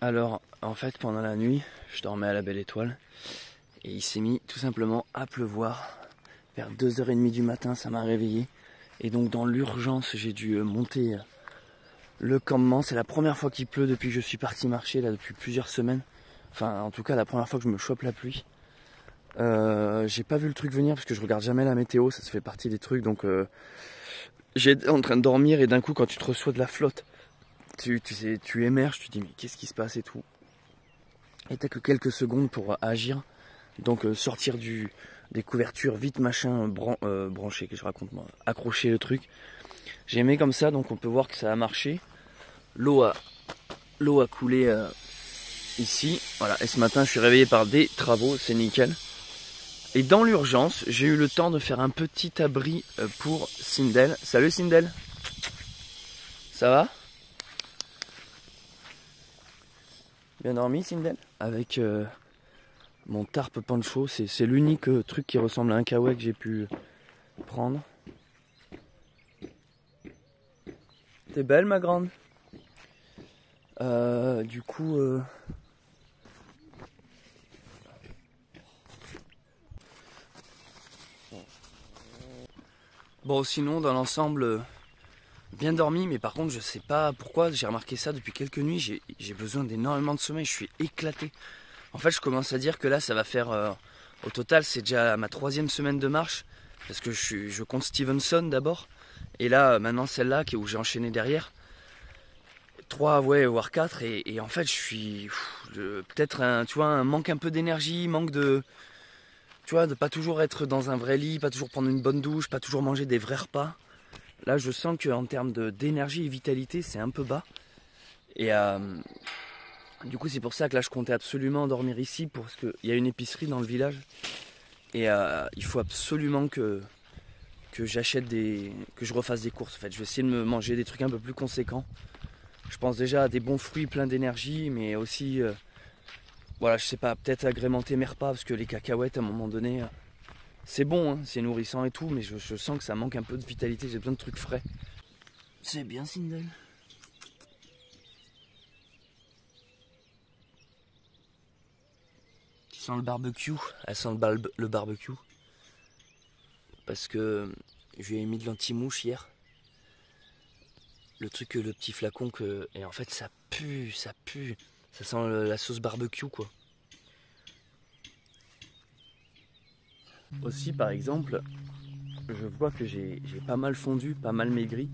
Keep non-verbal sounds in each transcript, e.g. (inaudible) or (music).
Alors, en fait, pendant la nuit, je dormais à la belle étoile. Et il s'est mis tout simplement à pleuvoir. Vers 2h30 du matin, ça m'a réveillé. Et donc, dans l'urgence, j'ai dû euh, monter euh, le campement. C'est la première fois qu'il pleut depuis que je suis parti marcher, là, depuis plusieurs semaines. Enfin, en tout cas, la première fois que je me chope la pluie. Euh, j'ai pas vu le truc venir parce que je regarde jamais la météo, ça se fait partie des trucs. Donc, euh, j'étais en train de dormir et d'un coup, quand tu te reçois de la flotte, tu, émerges, tu dis mais qu'est-ce qui se passe et tout. Et t'as que quelques secondes pour agir. Donc, euh, sortir des couvertures, vite machin, bran, euh, que je raconte moi, accrocher le truc. J'ai aimé comme ça, donc on peut voir que ça a marché. L'eau a, coulé euh, ici. Voilà, et ce matin, je suis réveillé par des travaux, c'est nickel. Et dans l'urgence, j'ai eu le temps de faire un petit abri euh, pour Sindel. Salut Sindel Ça va? Bien dormi Sindel Avec euh, mon tarp pancho, c'est l'unique euh, truc qui ressemble à un kawaii que j'ai pu prendre. T'es belle ma grande Euh, Du coup... euh, Bon, sinon, dans l'ensemble, bien dormi, mais par contre, je sais pas pourquoi, j'ai remarqué ça depuis quelques nuits, j'ai- besoin d'énormément de sommeil, je suis éclaté. En fait, je commence à dire que là, ça va faire, euh, au total, c'est déjà ma troisième semaine de marche, parce que je, compte Stevenson d'abord, et là, euh, maintenant, celle-là, où j'ai enchaîné derrière, trois, ouais, voire quatre, et, et en fait, je suis peut-être un, tu vois, un manque un peu d'énergie, manque de, tu vois, de pas toujours être dans un vrai lit, pas toujours prendre une bonne douche, pas toujours manger des vrais repas. Là, je sens qu'en termes d'énergie et vitalité, c'est un peu bas. Et euh, du coup, c'est pour ça que là, je comptais absolument dormir ici, parce qu'il y a une épicerie dans le village. Et euh, il faut absolument que, j'achète des. que je refasse des courses. En fait, je vais essayer de me manger des trucs un peu plus conséquents. Je pense déjà à des bons fruits pleins d'énergie, mais aussi. euh, voilà, je sais pas, peut-être agrémenter mes repas parce que les cacahuètes à un moment donné, c'est bon, hein, c'est nourrissant et tout, mais je, je sens que ça manque un peu de vitalité, j'ai besoin de trucs frais. C'est bien, Sindel. Tu sens le barbecue? Elle sent le, barbe- le barbecue. Parce que je lui ai mis de l'anti-mouche hier. Le truc, le petit flacon que. Et en fait, ça pue, ça pue. Ça sent la sauce barbecue, quoi. Aussi, par exemple, je vois que j'ai pas mal fondu, pas mal maigri.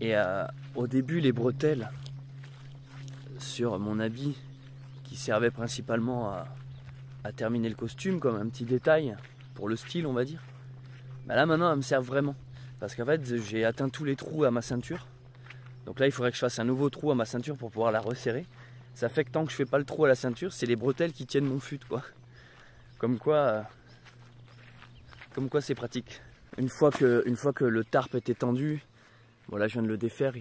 Et euh, au début, les bretelles sur mon habit, qui servaient principalement à, à terminer le costume, comme un petit détail pour le style, on va dire. Bah là, maintenant, elles me servent vraiment. Parce qu'en fait, j'ai atteint tous les trous à ma ceinture. Donc là, il faudrait que je fasse un nouveau trou à ma ceinture pour pouvoir la resserrer. Ça fait que tant que je fais pas le trou à la ceinture, c'est les bretelles qui tiennent mon fut, quoi. Comme quoi, euh, comme quoi c'est pratique. Une fois que, le tarp est étendu, voilà, je viens de le défaire,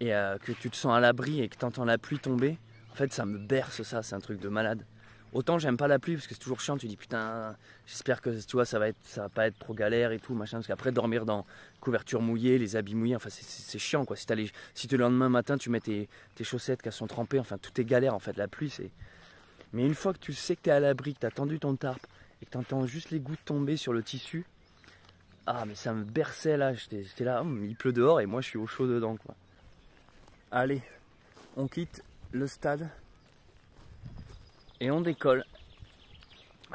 et, euh, que tu te sens à l'abri et que tu entends la pluie tomber, en fait, ça me berce, ça, c'est un truc de malade. Autant j'aime pas la pluie parce que c'est toujours chiant, tu dis putain, j'espère que tu vois, ça va, être, ça pas être trop galère et tout, machin, parce qu'après dormir dans couverture mouillée, les habits mouillés, enfin c'est- chiant quoi. Si, les- si le lendemain matin tu mets tes, tes chaussettes qui sont trempées, enfin tout est galère en fait, la pluie c'est. Mais une fois que tu sais que t'es à l'abri, que t'as tendu ton tarp et que t'entends juste les gouttes tomber sur le tissu, ah mais ça me berçait là, j'étais là, hum, il pleut dehors et moi je suis au chaud dedans. Allez, on quitte le stade et on décolle.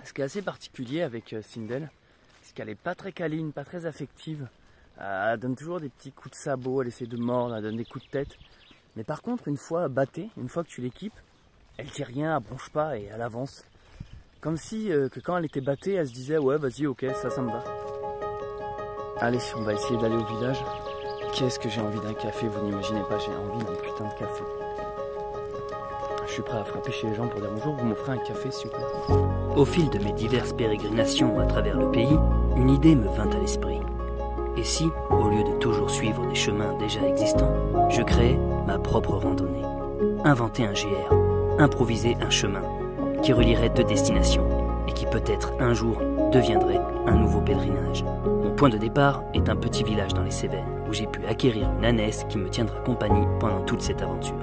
Ce qui est assez particulier avec euh, Sindel, c'est qu'elle est pas très câline, pas très affective. Euh, Elle donne toujours des petits coups de sabot, elle essaie de mordre, elle donne des coups de tête. Mais par contre, une fois battée, une fois que tu l'équipes, elle dit rien, elle bronche pas et elle avance. Comme si euh, que quand elle était battée, elle se disait ouais vas-y ok ça ça me va. Allez, on va essayer d'aller au village. Qu'est-ce que j'ai envie d'un café, vous n'imaginez pas, j'ai envie d'un putain de café. Je suis prêt à frapper chez les gens pour dire bonjour, vous m'offrez un café s'il vous plaît. Au fil de mes diverses pérégrinations à travers le pays, une idée me vint à l'esprit. Et si, au lieu de toujours suivre des chemins déjà existants, je créais ma propre randonnée Inventer un GR, improviser un chemin qui relierait deux destinations et qui peut-être un jour deviendrait un nouveau pèlerinage. Mon point de départ est un petit village dans les Cévennes où j'ai pu acquérir une ânesse qui me tiendra compagnie pendant toute cette aventure.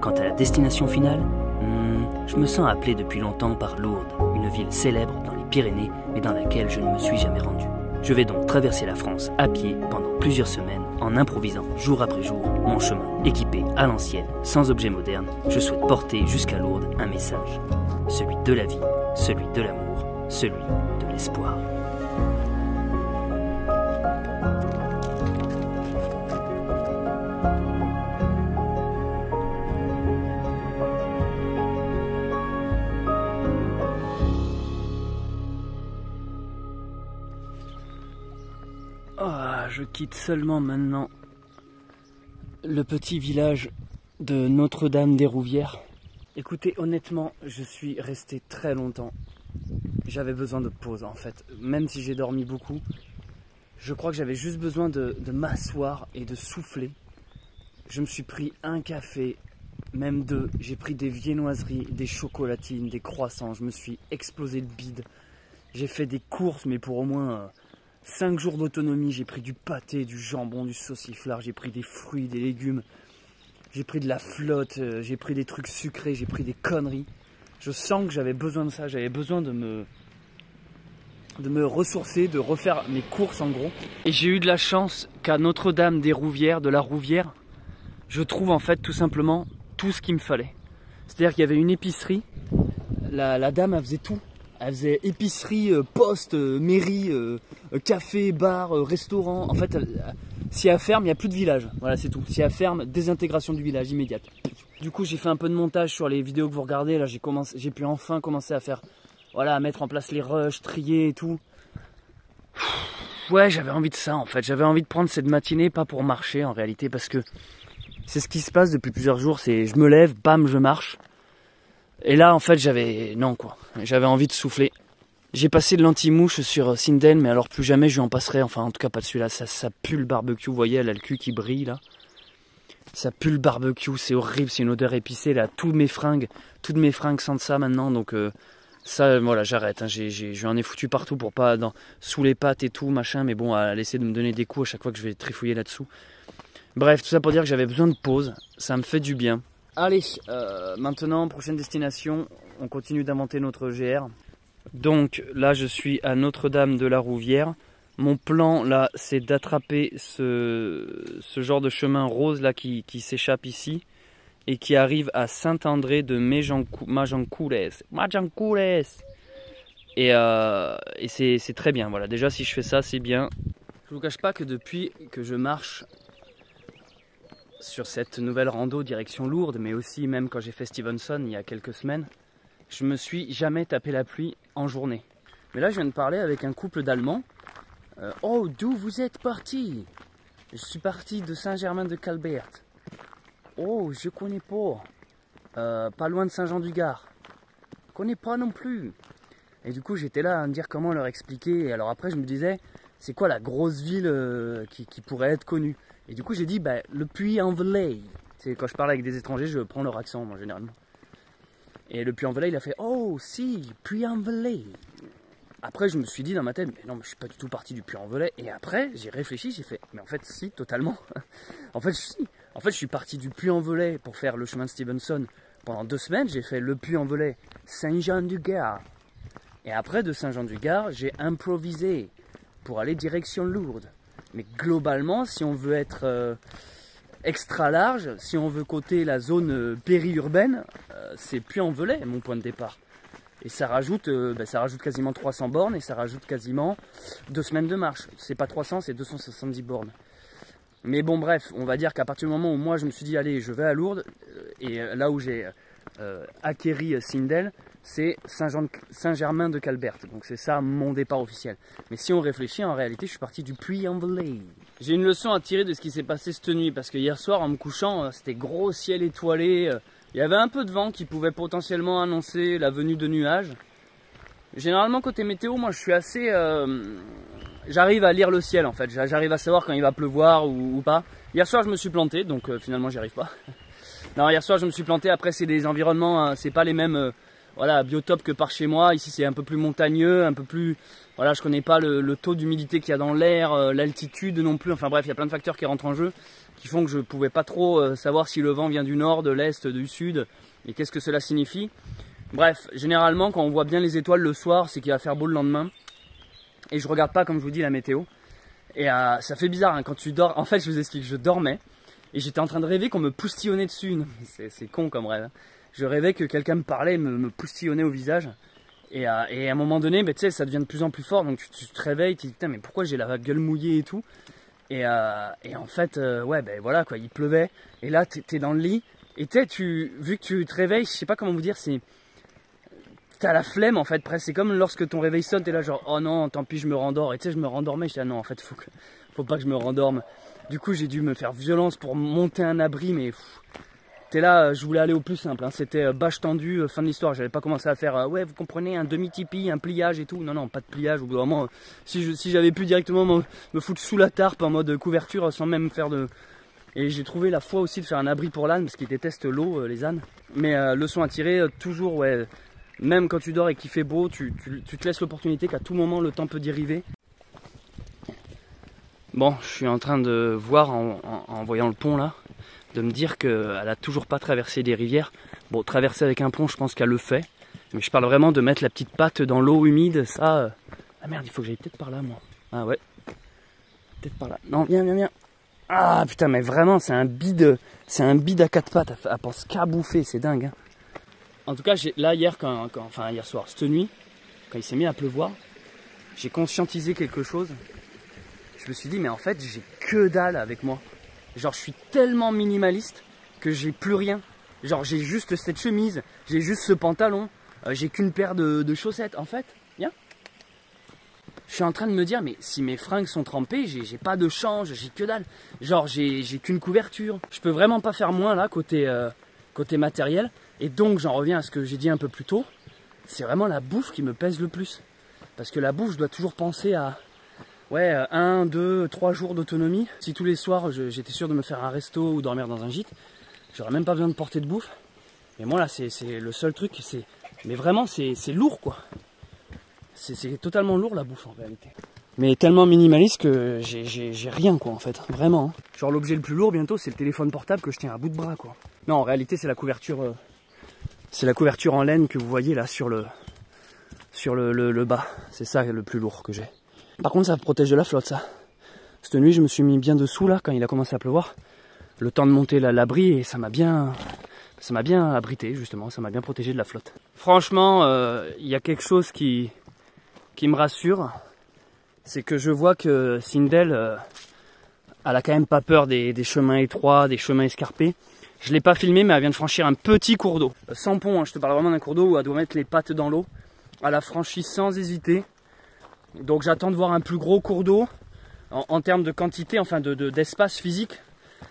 Quant à la destination finale, hmm, je me sens appelé depuis longtemps par Lourdes, une ville célèbre dans les Pyrénées, mais dans laquelle je ne me suis jamais rendu. Je vais donc traverser la France à pied pendant plusieurs semaines en improvisant jour après jour mon chemin. Équipé à l'ancienne, sans objet moderne, je souhaite porter jusqu'à Lourdes un message. Celui de la vie, celui de l'amour, celui de l'espoir. Je quitte seulement maintenant le petit village de Notre-Dame des Rouvières. Écoutez, honnêtement, je suis resté très longtemps. J'avais besoin de pause en fait. Même si j'ai dormi beaucoup, je crois que j'avais juste besoin de, m'asseoir et de souffler. Je me suis pris un café, même deux. J'ai pris des viennoiseries, des chocolatines, des croissants. Je me suis explosé de bide. J'ai fait des courses, mais pour au moins euh, 5 jours d'autonomie, j'ai pris du pâté, du jambon, du sauciflard, j'ai pris des fruits, des légumes, j'ai pris de la flotte, euh, j'ai pris des trucs sucrés, j'ai pris des conneries. Je sens que j'avais besoin de ça, j'avais besoin de me de me ressourcer, de refaire mes courses en gros. Et j'ai eu de la chance qu'à Notre-Dame des Rouvières, de la Rouvière, je trouve en fait tout simplement tout ce qu'il me fallait. C'est-à-dire qu'il y avait une épicerie, la, la dame elle faisait tout. Elle faisait épicerie, euh, poste, euh, mairie, euh, café, bar, restaurant. En fait, si elle ferme, il n'y a plus de village. Voilà, c'est tout. Si elle ferme, désintégration du village immédiate. Du coup, j'ai fait un peu de montage sur les vidéos que vous regardez. Là, j'ai pu enfin commencer à faire, voilà, à mettre en place les rushs, trier et tout. Ouais, j'avais envie de ça en fait. J'avais envie de prendre cette matinée, pas pour marcher en réalité, parce que c'est ce qui se passe depuis plusieurs jours. C'est je me lève, bam, je marche. Et là, en fait, j'avais. Non, quoi. J'avais envie de souffler. J'ai passé de l'anti-mouche sur Sinden, mais alors plus jamais je lui en passerai. Enfin, en tout cas, pas de celui-là. Ça, ça pue le barbecue. Vous voyez, elle a le cul qui brille, là. Ça pue le barbecue. C'est horrible. C'est une odeur épicée, là. Toutes mes fringues, toutes mes fringues sentent ça maintenant. Donc, euh, ça, voilà, j'arrête. Hein. J'ai, j'en ai foutu partout pour pas. Dans, sous les pattes et tout, machin. Mais bon, à laisser de me donner des coups à chaque fois que je vais trifouiller là-dessous. Bref, tout ça pour dire que j'avais besoin de pause. Ça me fait du bien. Allez, euh, maintenant, prochaine destination, on continue d'inventer notre GR. Donc là, je suis à Notre-Dame de la Rouvière. Mon plan là, c'est d'attraper ce, genre de chemin rose là qui, s'échappe ici et qui arrive à Saint-André de Majancoules. Majancoules Et, euh, c'est très bien. Voilà, déjà si je fais ça, c'est bien. Je vous cache pas que depuis que je marche sur cette nouvelle rando direction Lourdes, mais aussi même quand j'ai fait Stevenson il y a quelques semaines, je me suis jamais tapé la pluie en journée. Mais là, je viens de parler avec un couple d'Allemands. Euh, oh, d'où vous êtes parti? Je suis parti de Saint-Germain-de-Calbert. Oh, je connais pas. Euh, pas loin de Saint-Jean-du-Gard. Je connais pas non plus. Et du coup, j'étais là à me dire comment leur expliquer. Et alors après, je me disais, c'est quoi la grosse ville euh, qui, qui pourrait être connue? Et du coup, j'ai dit, bah, le Puy-en-Velay. C'est quand je parle avec des étrangers, je prends leur accent, moi, généralement. Et le Puy-en-Velay, il a fait, oh, si, Puy-en-Velay. Après, je me suis dit dans ma tête, mais non, mais je suis pas du tout parti du Puy-en-Velay. Et après, j'ai réfléchi, j'ai fait, mais en fait, si, totalement. (laughs) en fait, si. En fait, je suis parti du Puy-en-Velay pour faire le chemin de Stevenson. Pendant deux semaines, j'ai fait le Puy-en-Velay, Saint-Jean-du-Gard. Et après, de Saint-Jean-du-Gard, j'ai improvisé pour aller direction Lourdes. Mais globalement, si on veut être euh, extra large, si on veut coter la zone euh, périurbaine, euh, c'est plus en velay mon point de départ. Et ça rajoute, ben, ça rajoute quasiment 300 bornes et ça rajoute quasiment deux semaines de marche. C'est pas 300, c'est 270 bornes. Mais bon, bref, on va dire qu'à partir du moment où moi je me suis dit, allez, je vais à Lourdes, et là où j'ai acquéri Sindel, c'est Saint-Germain de Calbert. Donc c'est ça mon départ officiel. Mais si on réfléchit, en réalité, je suis parti du Puy-en-Velay. J'ai une leçon à tirer de ce qui s'est passé cette nuit, parce que hier soir, en me couchant, euh, c'était gros ciel étoilé. Euh, il y avait un peu de vent qui pouvait potentiellement annoncer la venue de nuages. Généralement, côté météo, moi, je suis assez... Euh, j'arrive à lire le ciel, en fait. J'arrive à savoir quand il va pleuvoir ou, pas. Hier soir, je me suis planté, donc finalement, j'y arrive pas. (laughs) non, hier soir, je me suis planté. Après, c'est des environnements, hein, c'est pas les mêmes voilà, biotope que par chez moi. Ici, c'est un peu plus montagneux, un peu plus. Voilà, je connais pas le, taux d'humidité qu'il y a dans l'air, euh, l'altitude non plus. Enfin bref, il y a plein de facteurs qui rentrent en jeu, qui font que je pouvais pas trop euh, savoir si le vent vient du nord, de l'est, du sud, et qu'est-ce que cela signifie. Bref, généralement quand on voit bien les étoiles le soir, c'est qu'il va faire beau le lendemain. Et je regarde pas, comme je vous dis, la météo. Et euh, ça fait bizarre hein, quand tu dors. En fait, je vous explique, je dormais et j'étais en train de rêver qu'on me poustillonnait dessus. C'est con comme rêve. Hein. Je rêvais que quelqu'un me parlait, me, me au visage. Et, à un moment donné, ben, ça devient de plus en plus fort. Donc tu, te réveilles, tu te dis, putain, mais pourquoi j'ai la gueule mouillée et tout? Et, euh, et, en fait, euh, ouais, ben voilà, quoi, il pleuvait. Et là, tu dans le lit. Et tu, vu que tu te réveilles, je sais pas comment vous dire, c'est. T'as la flemme en fait, presque. C'est comme lorsque ton réveil sonne, t'es là genre, oh non, tant pis, je me rendors. Et tu sais, je me rendormais, je dis, ah non, en fait, faut, faut pas que je me rendorme. Du coup, j'ai dû me faire violence pour monter un abri, mais c'était là, euh, je voulais aller au plus simple. Hein. C'était euh, bâche tendue, euh, fin de l'histoire. J'avais pas commencé à faire, ouais, vous comprenez, un demi-tipi, un pliage et tout. Non, non, pas de pliage. Au bout moment, si, j'avais pu directement me, foutre sous la tarpe en mode couverture sans même faire de. Et j'ai trouvé la foi aussi de faire un abri pour l'âne parce qu'ils détestent l'eau, les ânes. Mais le son à tirer, toujours, ouais. Même quand tu dors et qu'il fait beau, tu, te laisses l'opportunité qu'à tout moment le temps peut dériver. Bon, je suis en train de voir en, voyant le pont là, de me dire qu'elle a toujours pas traversé des rivières. Bon, traverser avec un pont, je pense qu'elle le fait. Mais je parle vraiment de mettre la petite patte dans l'eau humide, ça. Euh, ah merde, il faut que j'aille peut-être par là, moi. Ah ouais. Peut-être par là. Non, viens, viens, viens. Ah putain, mais vraiment, c'est un bide, c'est un bide à quatre pattes. Elle, pense qu'à bouffer, c'est dingue. Hein. En tout cas, là hier, quand, enfin hier soir, cette nuit, quand il s'est mis à pleuvoir, j'ai conscientisé quelque chose je me suis dit, mais en fait, j'ai que dalle avec moi. Genre, je suis tellement minimaliste que j'ai plus rien. Genre, j'ai juste cette chemise, j'ai juste ce pantalon, euh, j'ai qu'une paire de, chaussettes. En fait, viens. Je suis en train de me dire, mais si mes fringues sont trempées, j'ai pas de change, j'ai que dalle. Genre, j'ai qu'une couverture. Je peux vraiment pas faire moins là, côté, euh, côté matériel. Et donc, j'en reviens à ce que j'ai dit un peu plus tôt. C'est vraiment la bouffe qui me pèse le plus. Parce que la bouffe, je dois toujours penser à, ouais, euh, un, deux, trois jours d'autonomie. Si tous les soirs j'étais sûr de me faire un resto ou dormir dans un gîte, j'aurais même pas besoin de porter de bouffe. Mais moi là, c'est le seul truc, c'est. Mais vraiment, c'est lourd quoi. C'est totalement lourd la bouffe en réalité. Mais tellement minimaliste que j'ai rien quoi en fait, vraiment. Hein. Genre l'objet le plus lourd bientôt, c'est le téléphone portable que je tiens à bout de bras quoi. Non, en réalité, c'est la couverture. Euh, c'est la couverture en laine que vous voyez là sur le sur le bas. C'est ça le plus lourd que j'ai. Par contre, ça protège de la flotte, ça. Cette nuit, je me suis mis bien dessous, là, quand il a commencé à pleuvoir. Le temps de monter l'abri, et ça m'a bien... Abrité, justement. Ça m'a bien protégé de la flotte. Franchement, euh, il y a quelque chose qui, me rassure. C'est que je vois que Sindel, euh, elle a quand même pas peur des, chemins étroits, des chemins escarpés. Je l'ai pas filmé, mais elle vient de franchir un petit cours d'eau. Sans pont, hein, je te parle vraiment d'un cours d'eau où elle doit mettre les pattes dans l'eau. Elle a franchi sans hésiter. Donc j'attends de voir un plus gros cours d'eau en, termes de quantité, enfin d'espace de, physique,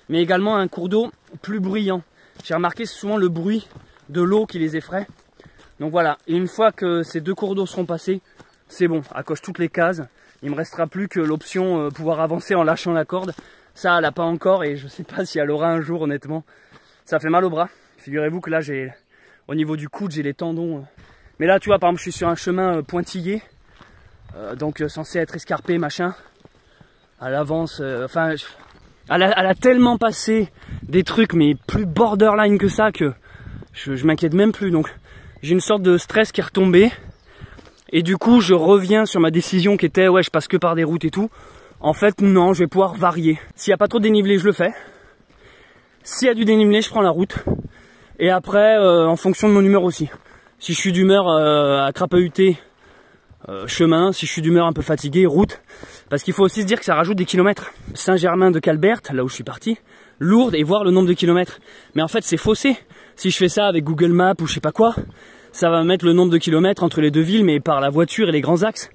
mais également un cours d'eau plus bruyant. J'ai remarqué souvent le bruit de l'eau qui les effraie. Donc voilà, et une fois que ces deux cours d'eau seront passés, c'est bon, à coche toutes les cases. Il me restera plus que l'option euh, pouvoir avancer en lâchant la corde. Ça, elle n'a pas encore et je ne sais pas (laughs) si elle aura un jour, honnêtement. Ça fait mal au bras. Figurez-vous que là, j'ai au niveau du coude, j'ai les tendons. Euh. Mais là, tu vois, par exemple, je suis sur un chemin euh, pointillé. Euh, donc euh, censé être escarpé, machin. À l'avance, euh, enfin, elle a, tellement passé des trucs, mais plus borderline que ça, que je, m'inquiète même plus. Donc j'ai une sorte de stress qui est retombé. Et du coup, je reviens sur ma décision qui était, ouais, je passe que par des routes et tout. En fait, non, je vais pouvoir varier. S'il n'y a pas trop de dénivelé, je le fais. S'il y a du dénivelé, je prends la route. Et après, en fonction de mon humeur aussi. Si je suis d'humeur à crapahuter euh, chemin, si je suis d'humeur un peu fatigué, route. Parce qu'il faut aussi se dire que ça rajoute des kilomètres. Saint-Germain de Calbert, là où je suis parti, lourde et voir le nombre de kilomètres. Mais en fait c'est faussé. Si je fais ça avec Google Maps ou je sais pas quoi, ça va mettre le nombre de kilomètres entre les deux villes, mais par la voiture et les grands axes.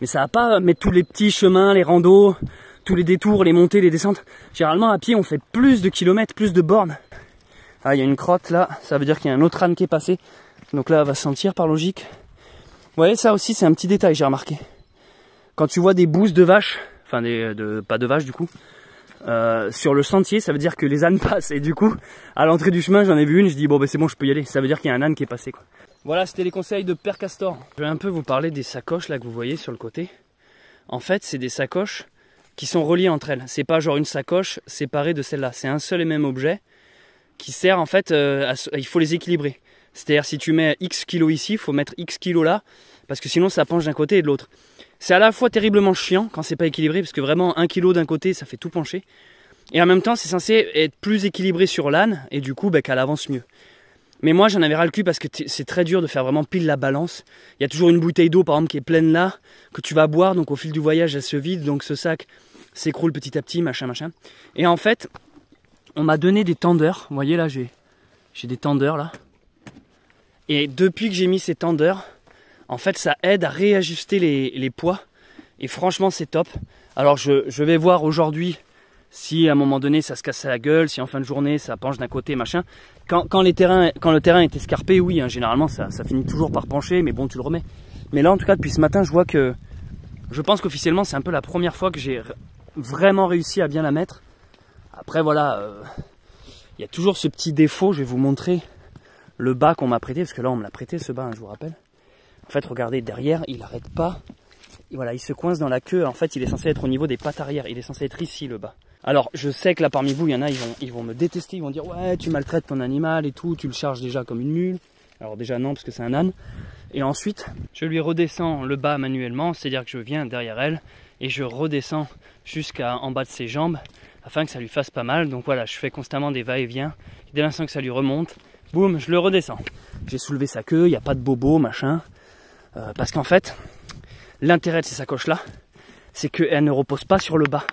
Mais ça va pas mettre tous les petits chemins, les randos, tous les détours, les montées, les descentes. Généralement à pied on fait plus de kilomètres, plus de bornes. Ah il y a une crotte là, ça veut dire qu'il y a un autre âne qui est passé. Donc là elle va sentir par logique. Ouais, ça aussi c'est un petit détail, j'ai remarqué. Quand tu vois des bouses de vaches, enfin pas de vaches du coup, euh, sur le sentier, ça veut dire que les ânes (laughs) passent. Et du coup, à l'entrée du chemin, j'en ai vu une, je dis bon ben c'est bon, je peux y aller. Ça veut dire qu'il y a un âne qui est passé. Voilà, c'était les conseils de Père Castor. Je vais un peu vous parler des sacoches là que vous voyez sur le côté. En fait, c'est des sacoches qui sont reliées entre elles. C'est pas genre une sacoche séparée de celle-là. C'est un seul et même objet qui sert en fait, euh, il faut les équilibrer. C'est-à-dire si tu mets X kilos ici, il faut mettre X kilos là, parce que sinon ça penche d'un côté et de l'autre. C'est à la fois terriblement chiant quand c'est pas équilibré, parce que vraiment un kilo d'un côté, ça fait tout pencher. Et en même temps, c'est censé être plus équilibré sur l'âne, et du coup, bah, qu'elle avance mieux. Mais moi, j'en avais ras le cul parce que c'est très dur de faire vraiment pile la balance. Il y a toujours une bouteille d'eau, par exemple, qui est pleine là, que tu vas boire, donc au fil du voyage, elle se vide, donc ce sac s'écroule petit à petit, machin, machin. Et en fait, on m'a donné des tendeurs. Vous voyez là, j'ai des tendeurs là. Et depuis que j'ai mis ces tendeurs, en fait, ça aide à réajuster les, poids. Et franchement, c'est top. Alors, je, vais voir aujourd'hui si à un moment donné ça se casse la gueule, si en fin de journée ça penche d'un côté, machin. Quand, le terrain est escarpé, oui, hein, généralement ça, ça, finit toujours par pencher, mais bon, tu le remets. Mais là, en tout cas, depuis ce matin, je vois que. Je pense qu'officiellement, c'est un peu la première fois que j'ai vraiment réussi à bien la mettre. Après, voilà, euh, il y a toujours ce petit défaut, je vais vous montrer le bas qu'on m'a prêté, parce que là, on me l'a prêté ce bas, hein, je vous rappelle. En fait, regardez, derrière, il n'arrête pas. voilà, il se coince dans la queue. En fait, il est censé être au niveau des pattes arrière. Il est censé être ici, le bas. Alors, je sais que là, parmi vous, il y en a, ils vont, me détester. Ils vont dire, ouais, tu maltraites ton animal et tout. Tu le charges déjà comme une mule. Alors, déjà, non, parce que c'est un âne. Et ensuite, je lui redescends le bas manuellement. C'est-à-dire que je viens derrière elle et je redescends jusqu'à en bas de ses jambes afin que ça lui fasse pas mal. Donc voilà, je fais constamment des va-et-vient. Dès l'instant que ça lui remonte, boum, je le redescends. J'ai soulevé sa queue, il n'y a pas de bobo, machin. Euh, parce qu'en fait, l'intérêt de ces sacoches-là, c'est qu'elles ne reposent pas sur le bas.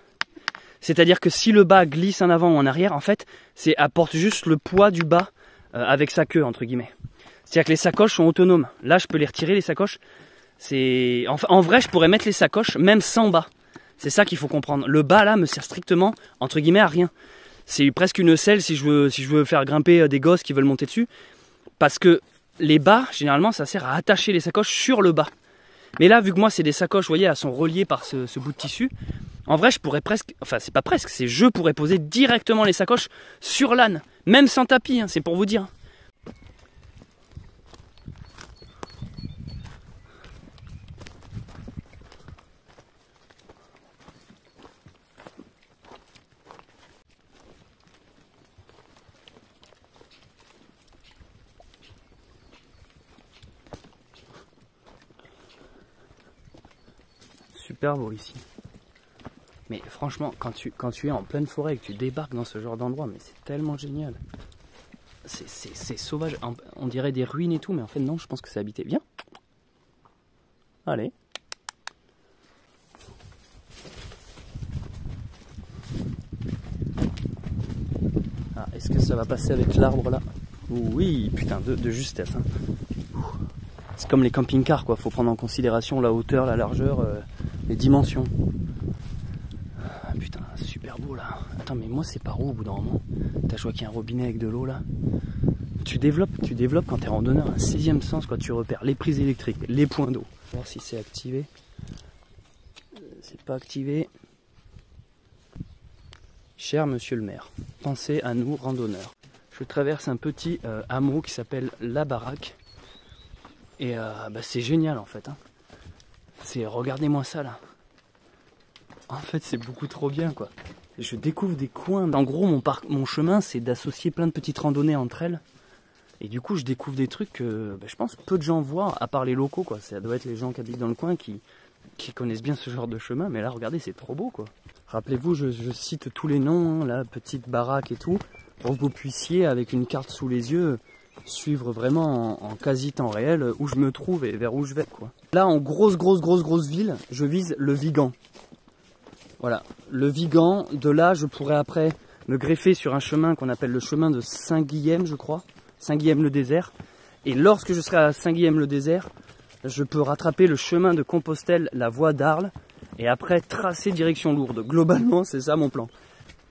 C'est-à-dire que si le bas glisse en avant ou en arrière, en fait, c'est apporte juste le poids du bas euh, avec sa queue, entre guillemets. C'est-à-dire que les sacoches sont autonomes. Là, je peux les retirer, les sacoches. En, vrai, je pourrais mettre les sacoches même sans bas. C'est ça qu'il faut comprendre. Le bas là me sert strictement entre guillemets à rien. C'est presque une selle si je veux si je veux faire grimper euh, des gosses qui veulent monter dessus, parce que les bas, généralement, ça sert à attacher les sacoches sur le bas. Mais là, vu que moi, c'est des sacoches, vous voyez, elles sont reliées par ce, bout de tissu. En vrai, je pourrais presque, enfin, c'est pas presque, c'est je pourrais poser directement les sacoches sur l'âne, même sans tapis, hein, c'est pour vous dire. Mais franchement, quand tu, quand tu es en pleine forêt et que tu débarques dans ce genre d'endroit, mais c'est tellement génial. C'est sauvage. On dirait des ruines et tout, mais en fait, non, je pense que c'est habité. Viens. Allez. Ah, Est-ce que ça va passer avec l'arbre là? Oui, putain, de, justesse. Hein. C'est comme les camping-cars, quoi. Faut prendre en considération la hauteur, la largeur. Euh, les dimensions. Ah, putain, super beau là. Attends, mais moi c'est par où au bout d'un moment T'as a un robinet avec de l'eau là Tu développes, tu développes quand t'es randonneur un sixième sens quand tu repères les prises électriques, les points d'eau. Voir si c'est activé. C'est pas activé. Cher monsieur le maire, pensez à nous randonneurs. Je traverse un petit euh, hameau qui s'appelle La Baraque. Et euh, bah, c'est génial en fait. Hein. C'est regardez-moi ça là. En fait, c'est beaucoup trop bien quoi. Je découvre des coins. En gros, mon, mon chemin, c'est d'associer plein de petites randonnées entre elles. Et du coup, je découvre des trucs que bah, je pense peu de gens voient, à part les locaux quoi. Ça doit être les gens qui habitent dans le coin qui, qui connaissent bien ce genre de chemin. Mais là, regardez, c'est trop beau quoi. Rappelez-vous, je, cite tous les noms, hein, la petite baraque et tout, pour que vous puissiez, avec une carte sous les yeux, suivre vraiment en, quasi temps réel où je me trouve et vers où je vais quoi. Là en grosse grosse grosse grosse ville, je vise le Vigan. Voilà, le Vigan, de là je pourrais après me greffer sur un chemin qu'on appelle le chemin de Saint-Guilhem je crois, Saint-Guilhem-le-Désert. Et lorsque je serai à Saint-Guilhem-le-Désert, je peux rattraper le chemin de Compostelle, la voie d'Arles, et après tracer direction lourde. Globalement, c'est ça mon plan.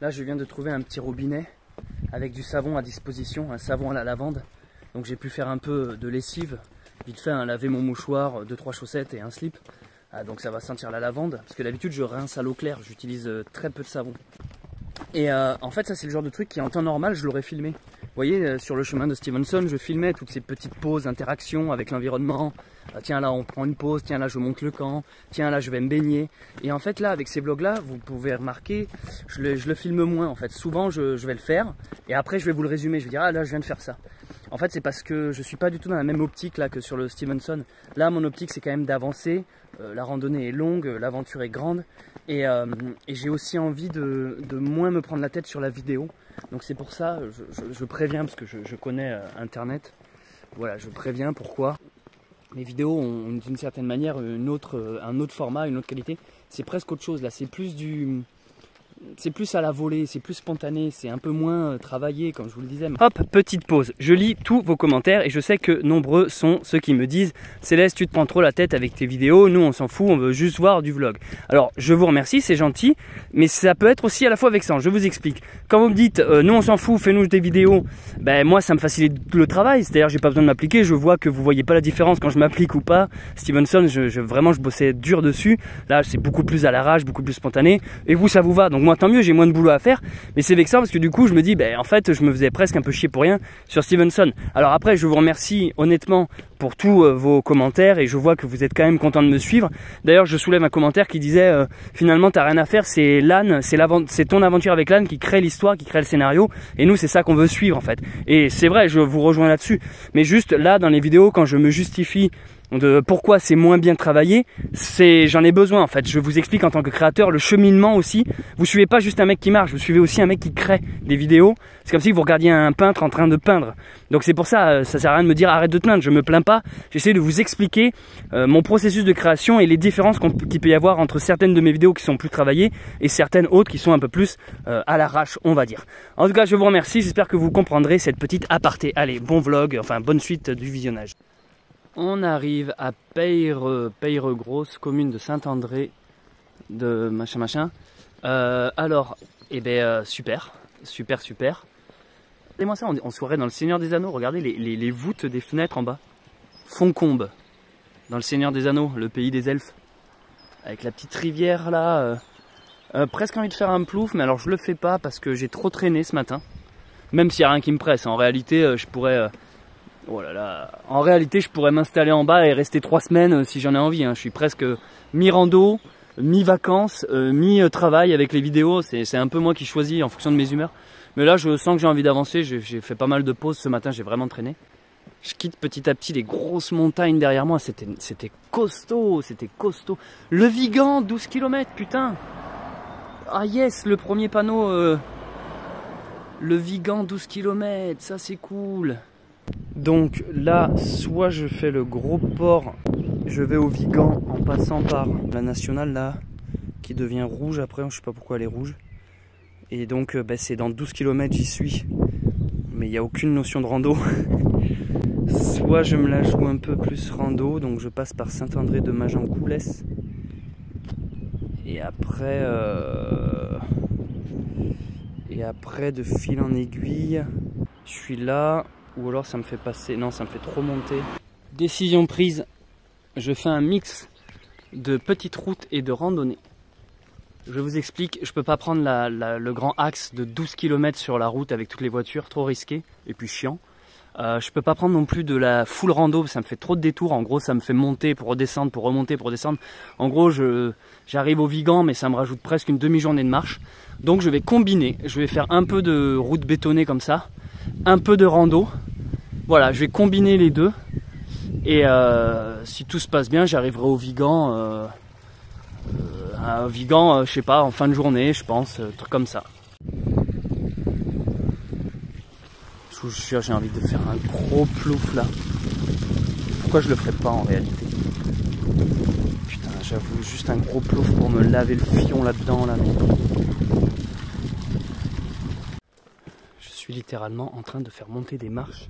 Là, je viens de trouver un petit robinet avec du savon à disposition, un savon à la lavande. Donc j'ai pu faire un peu de lessive, vite fait, hein, laver mon mouchoir, deux trois chaussettes et un slip. Ah, donc ça va sentir la lavande, parce que d'habitude je rince à l'eau claire, j'utilise euh, très peu de savon. Et euh, en fait, ça c'est le genre de truc qui en temps normal, je l'aurais filmé. Vous voyez, euh, sur le chemin de Stevenson, je filmais toutes ces petites pauses, interactions avec l'environnement. Ah, tiens là, on prend une pause, tiens là, je monte le camp, tiens là, je vais me baigner. Et en fait, là, avec ces vlogs-là, vous pouvez remarquer, je le, filme moins en fait. Souvent, je, vais le faire et après, je vais vous le résumer. Je vais dire, ah là, je viens de faire ça. En fait, c'est parce que je suis pas du tout dans la même optique là que sur le Stevenson. Là, mon optique, c'est quand même d'avancer. Euh, la randonnée est longue, l'aventure est grande. Et, euh, j'ai aussi envie de, moins me prendre la tête sur la vidéo. Donc c'est pour ça, je, préviens, parce que je, connais euh, Internet. Voilà, je préviens pourquoi. Mes vidéos ont d'une certaine manière un autre format, une autre qualité. C'est presque autre chose là, c'est plus du c'est plus à la volée, c'est plus spontané, c'est un peu moins euh, travaillé, comme je vous le disais. Hop, petite pause. Je lis tous vos commentaires et je sais que nombreux sont ceux qui me disent Céleste, tu te prends trop la tête avec tes vidéos, nous on s'en fout, on veut juste voir du vlog. Alors, je vous remercie, c'est gentil, mais ça peut être aussi à la fois vexant. Je vous explique. Quand vous me dites euh, Nous on s'en fout, fais-nous des vidéos, ben moi ça me facilite le travail, c'est-à-dire j'ai pas besoin de m'appliquer, je vois que vous voyez pas la différence quand je m'applique ou pas. Stevenson, vraiment je bossais dur dessus. Là, c'est beaucoup plus à l'arrache, beaucoup plus spontané. Et vous, ça vous va? Donc moi, tant mieux, j'ai moins de boulot à faire. Mais c'est vexant parce que du coup, je me dis, ben, en fait, je me faisais presque un peu chier pour rien sur Stevenson. Alors après, je vous remercie honnêtement pour tous euh, vos commentaires et je vois que vous êtes quand même content de me suivre. D'ailleurs, je soulève un commentaire qui disait euh, finalement t'as rien à faire, c'est l'âne, c'est ton aventure avec l'âne qui crée l'histoire, qui crée le scénario et nous c'est ça qu'on veut suivre en fait. Et c'est vrai, je vous rejoins là-dessus. Mais juste là dans les vidéos quand je me justifie de pourquoi c'est moins bien travaillé, j'en ai besoin en fait. Je vous explique en tant que créateur le cheminement aussi. Vous suivez pas juste un mec qui marche, vous suivez aussi un mec qui crée des vidéos. C'est comme si vous regardiez un peintre en train de peindre. Donc c'est pour ça, euh, ça sert à rien de me dire arrête de te plaindre. Je me plains pas. J'essaie de vous expliquer euh, mon processus de création et les différences qu'il peut y avoir entre certaines de mes vidéos qui sont plus travaillées et certaines autres qui sont un peu plus euh, à l'arrache, on va dire. En tout cas, je vous remercie. J'espère que vous comprendrez cette petite aparté. Allez, bon vlog, enfin bonne suite du visionnage. On arrive à Peyre, Peyre Grosse, commune de Saint-André, de machin machin. Euh, alors, eh ben euh, super, super, super. Regardez-moi ça, on, on soirée dans le Seigneur des Anneaux. Regardez les, voûtes des fenêtres en bas. Foncombe, dans le Seigneur des Anneaux, le pays des elfes. Avec la petite rivière là. Euh, presque envie de faire un plouf, mais alors je le fais pas parce que j'ai trop traîné ce matin. Même s'il n'y a rien qui me presse. En réalité, je pourrais Oh là là. En réalité, je pourrais m'installer en bas et rester trois semaines euh, si j'en ai envie. Hein. Je suis presque mi-rando, mi-vacances, euh, mi-travail avec les vidéos. C'est un peu moi qui choisis en fonction de mes humeurs. Mais là, je sens que j'ai envie d'avancer. J'ai fait pas mal de pauses ce matin. J'ai vraiment traîné. Je quitte petit à petit les grosses montagnes derrière moi. C'était costaud, c'était costaud. Le Vigan, 12 km, putain. Ah yes, le premier panneau. Euh... Le Vigan, 12 km, ça c'est cool. Donc là, soit je fais le gros port, je vais au Vigan en passant par la nationale là, qui devient rouge après, je sais pas pourquoi elle est rouge. Et donc bah, c'est dans 12 km j'y suis, mais il n'y a aucune notion de rando. (laughs) soit je me la joue un peu plus rando, donc je passe par Saint-André de Majancoulès. Et après, euh... et après de fil en aiguille, je suis là, ou alors ça me fait passer, non ça me fait trop monter. Décision prise, je fais un mix de petites routes et de randonnées. Je vous explique, je peux pas prendre le grand axe de 12 km sur la route avec toutes les voitures, trop risqué et puis chiant. Euh, je peux pas prendre non plus de la full rando, ça me fait trop de détours. En gros, ça me fait monter pour redescendre, pour remonter, pour redescendre. En gros, j'arrive au Vigan, mais ça me rajoute presque une demi-journée de marche. Donc, je vais combiner. Je vais faire un peu de route bétonnée comme ça, un peu de rando. Voilà, je vais combiner les deux. Et euh, si tout se passe bien, j'arriverai au Vigan, euh, euh, Vigan, euh, je sais pas, en fin de journée, je pense, un truc comme ça. Je vous jure, j'ai envie de faire un gros plouf là. Pourquoi je le ferais pas en réalité? Putain, j'avoue, juste un gros plouf pour me laver le fion là-dedans là. Je littéralement en train de faire monter des marches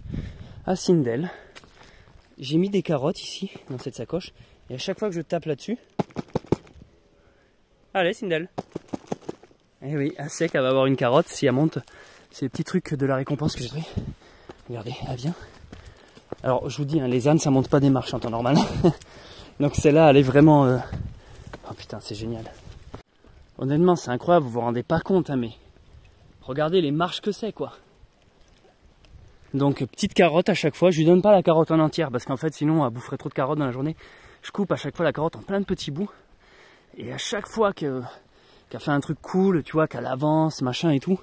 à Sindel. J'ai mis des carottes ici, dans cette sacoche. Et à chaque fois que je tape là-dessus... Allez, Sindel Eh oui, à sec, elle va avoir une carotte si elle monte. C'est le petit truc de la récompense que j'ai trouvé. Regardez, elle vient. Alors, je vous dis, hein, les ânes, ça monte pas des marches en temps normal. (laughs) Donc celle-là, elle est vraiment... Euh... Oh putain, c'est génial. Honnêtement, c'est incroyable, vous vous rendez pas compte, hein, mais... Regardez les marches que c'est quoi. Donc petite carotte à chaque fois, je lui donne pas la carotte en entière parce qu'en fait sinon elle boufferait trop de carottes dans la journée. Je coupe à chaque fois la carotte en plein de petits bouts. Et à chaque fois qu'elle fait un truc cool, tu vois, qu'elle avance, machin et tout,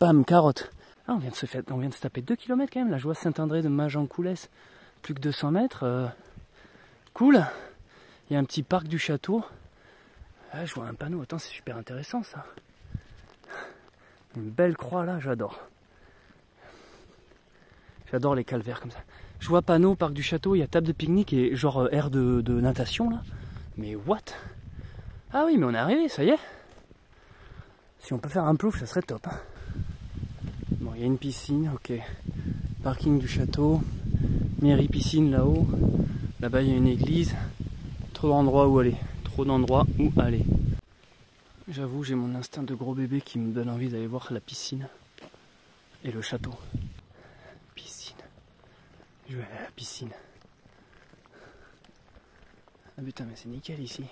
bam, carotte. Ah, on vient de se faire, on vient de se taper 2 km quand même, la joie Saint-André de Majan-Coulès. Plus que 200 mètres. euh, cool. Il y a un petit parc du château. Ah, je vois un panneau, attends, c'est super intéressant ça. Une belle croix là, j'adore. J'adore les calvaires comme ça. Je vois panneau, parc du château, il y a table de pique-nique et genre euh, aire de, de natation là. Mais what? Ah oui, mais on est arrivé, ça y est. Si on peut faire un plouf, ça serait top. hein. Bon, il y a une piscine, ok. Parking du château. Mairie piscine là-haut. Là-bas, il y a une église. Trop d'endroits où aller. Trop d'endroits où aller. J'avoue, j'ai mon instinct de gros bébé qui me donne envie d'aller voir la piscine et le château. Je vais aller à la piscine. Ah putain, mais c'est nickel ici.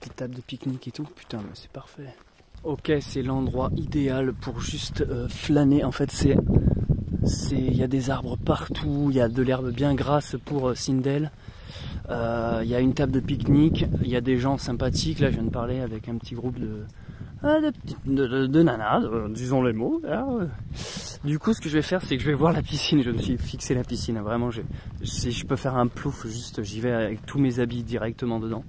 Petite table de pique-nique et tout. Putain, mais c'est parfait. Ok, c'est l'endroit idéal pour juste euh, flâner. En fait, c'est. Il y a des arbres partout, il y a de l'herbe bien grasse pour euh, Sindel. Euh, Il y a une table de pique-nique, il y a des gens sympathiques. Là, je viens de parler avec un petit groupe de, de, petits- de, de- de nanas, euh, disons les mots. là, euh. Du coup, ce que je vais faire, c'est que je vais voir la piscine. Je me suis fixé la piscine. hein, Vraiment, je, si je peux faire un plouf, juste j'y vais avec tous mes habits directement dedans.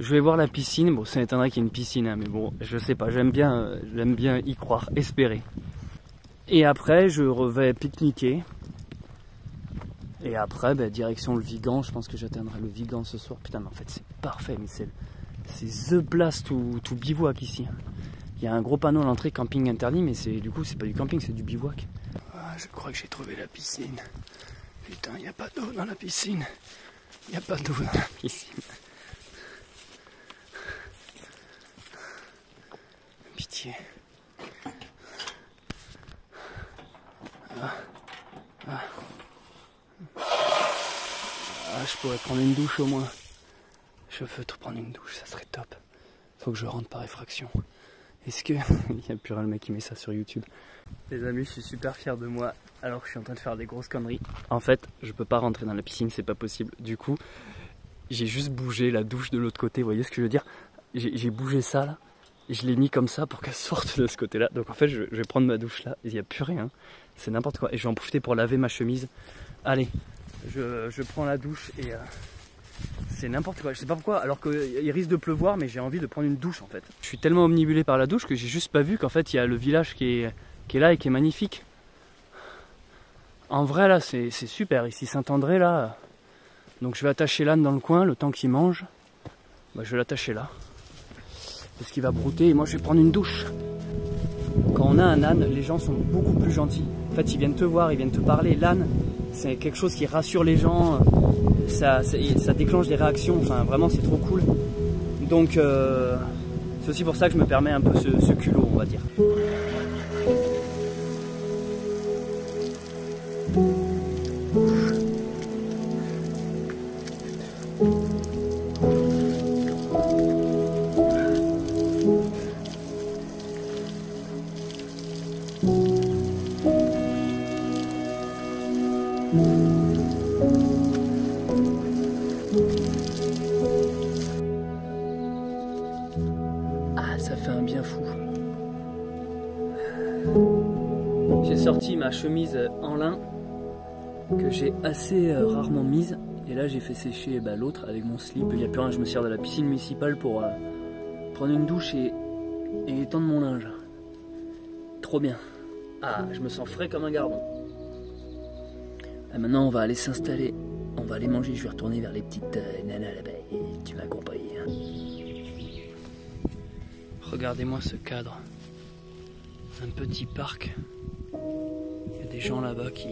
Je vais voir la piscine. Bon, ça m'étonnerait qu'il y ait une piscine, hein, mais bon, je sais pas. J'aime bien, euh, j'aime bien y croire, espérer. Et après, je vais pique-niquer. Et après, bah, direction le Vigan. Je pense que j'atteindrai le Vigan ce soir. Putain, mais en fait, c'est parfait. Mais c'est, c'est the place tout, bivouac ici. Il y a un gros panneau à l'entrée camping interdit, mais c'est du coup, c'est pas du camping, c'est du bivouac. Ah, je crois que j'ai trouvé la piscine. Putain, il n'y a pas d'eau dans la piscine. Il n'y a pas d'eau dans la piscine. Pitié. Ah. Ah. Ah, je pourrais prendre une douche au moins. Je veux te prendre une douche, ça serait top. Faut que je rentre par effraction. Est-ce que. (laughs) Il y a plus rien le mec qui met ça sur YouTube. Les amis, je suis super fier de moi alors que je suis en train de faire des grosses conneries. En fait, je peux pas rentrer dans la piscine, c'est pas possible. Du coup, j'ai juste bougé la douche de l'autre côté, vous voyez ce que je veux dire? J'ai bougé ça là, je l'ai mis comme ça pour qu'elle (laughs) sorte de ce côté-là. Donc en fait, je, je vais prendre ma douche là, il n'y a plus rien. C'est n'importe quoi. Et je vais en profiter pour laver ma chemise. Allez, je, je prends la douche et. euh, c'est n'importe quoi, je sais pas pourquoi, alors qu'il risque de pleuvoir, mais j'ai envie de prendre une douche en fait. Je suis tellement omnibulé par la douche que j'ai juste pas vu qu'en fait il y a le village qui est, là et qui est magnifique. En vrai là, c'est c'est super, ici Saint-André là. Donc je vais attacher l'âne dans le coin le temps qu'il mange. Bah, je vais l'attacher là. Parce qu'il va brouter et moi je vais prendre une douche. Quand on a un âne, les gens sont beaucoup plus gentils. En fait, ils viennent te voir, ils viennent te parler. L'âne, c'est quelque chose qui rassure les gens. Ça, ça, déclenche des réactions. Enfin, vraiment, c'est trop cool. Donc, euh, c'est aussi pour ça que je me permets un peu ce culot, on va dire. Chemise en lin que j'ai assez euh, rarement mise. Et là, j'ai fait sécher bah, l'autre avec mon slip. Il n'y a plus rien, je me sers de la piscine municipale pour euh, prendre une douche et, et étendre mon linge. Trop bien. Ah, je me sens frais comme un gardon. Ah, maintenant, on va aller s'installer. On va aller manger. Je vais retourner vers les petites euh, nanas là-bas. Et Tu m'as compris. hein. Regardez-moi ce cadre. Un petit parc. Gens là-bas qui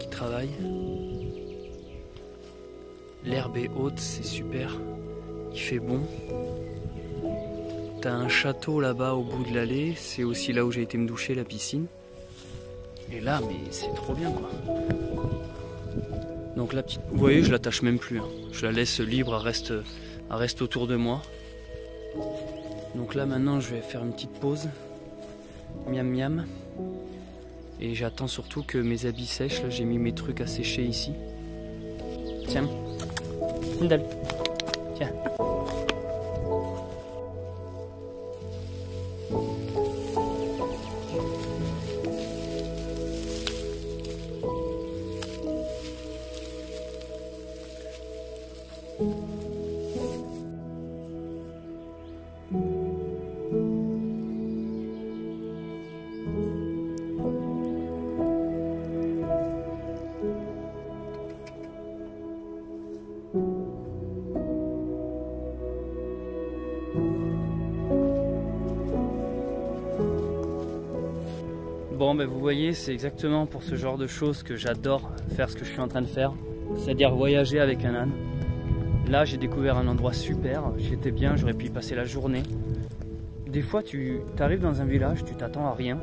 qui travaillent. L'herbe est haute, c'est super. Il fait bon. T'as un château là-bas au bout de l'allée. C'est aussi là où j'ai été me doucher, la piscine. Et là, mais c'est trop bien quoi. Donc la petite, vous voyez, je l'attache même plus. hein. Je la laisse libre, elle reste, reste autour de moi. Donc là maintenant je vais faire une petite pause. Miam miam. Et j'attends surtout que mes habits sèchent. Là j'ai mis mes trucs à sécher ici. Tiens. Tiens. Bon, ben vous voyez, c'est exactement pour ce genre de choses que j'adore faire ce que je suis en train de faire, c'est-à-dire voyager avec un âne. Là, j'ai découvert un endroit super, j'étais bien, j'aurais pu y passer la journée. Des fois, tu arrives dans un village, tu t'attends à rien.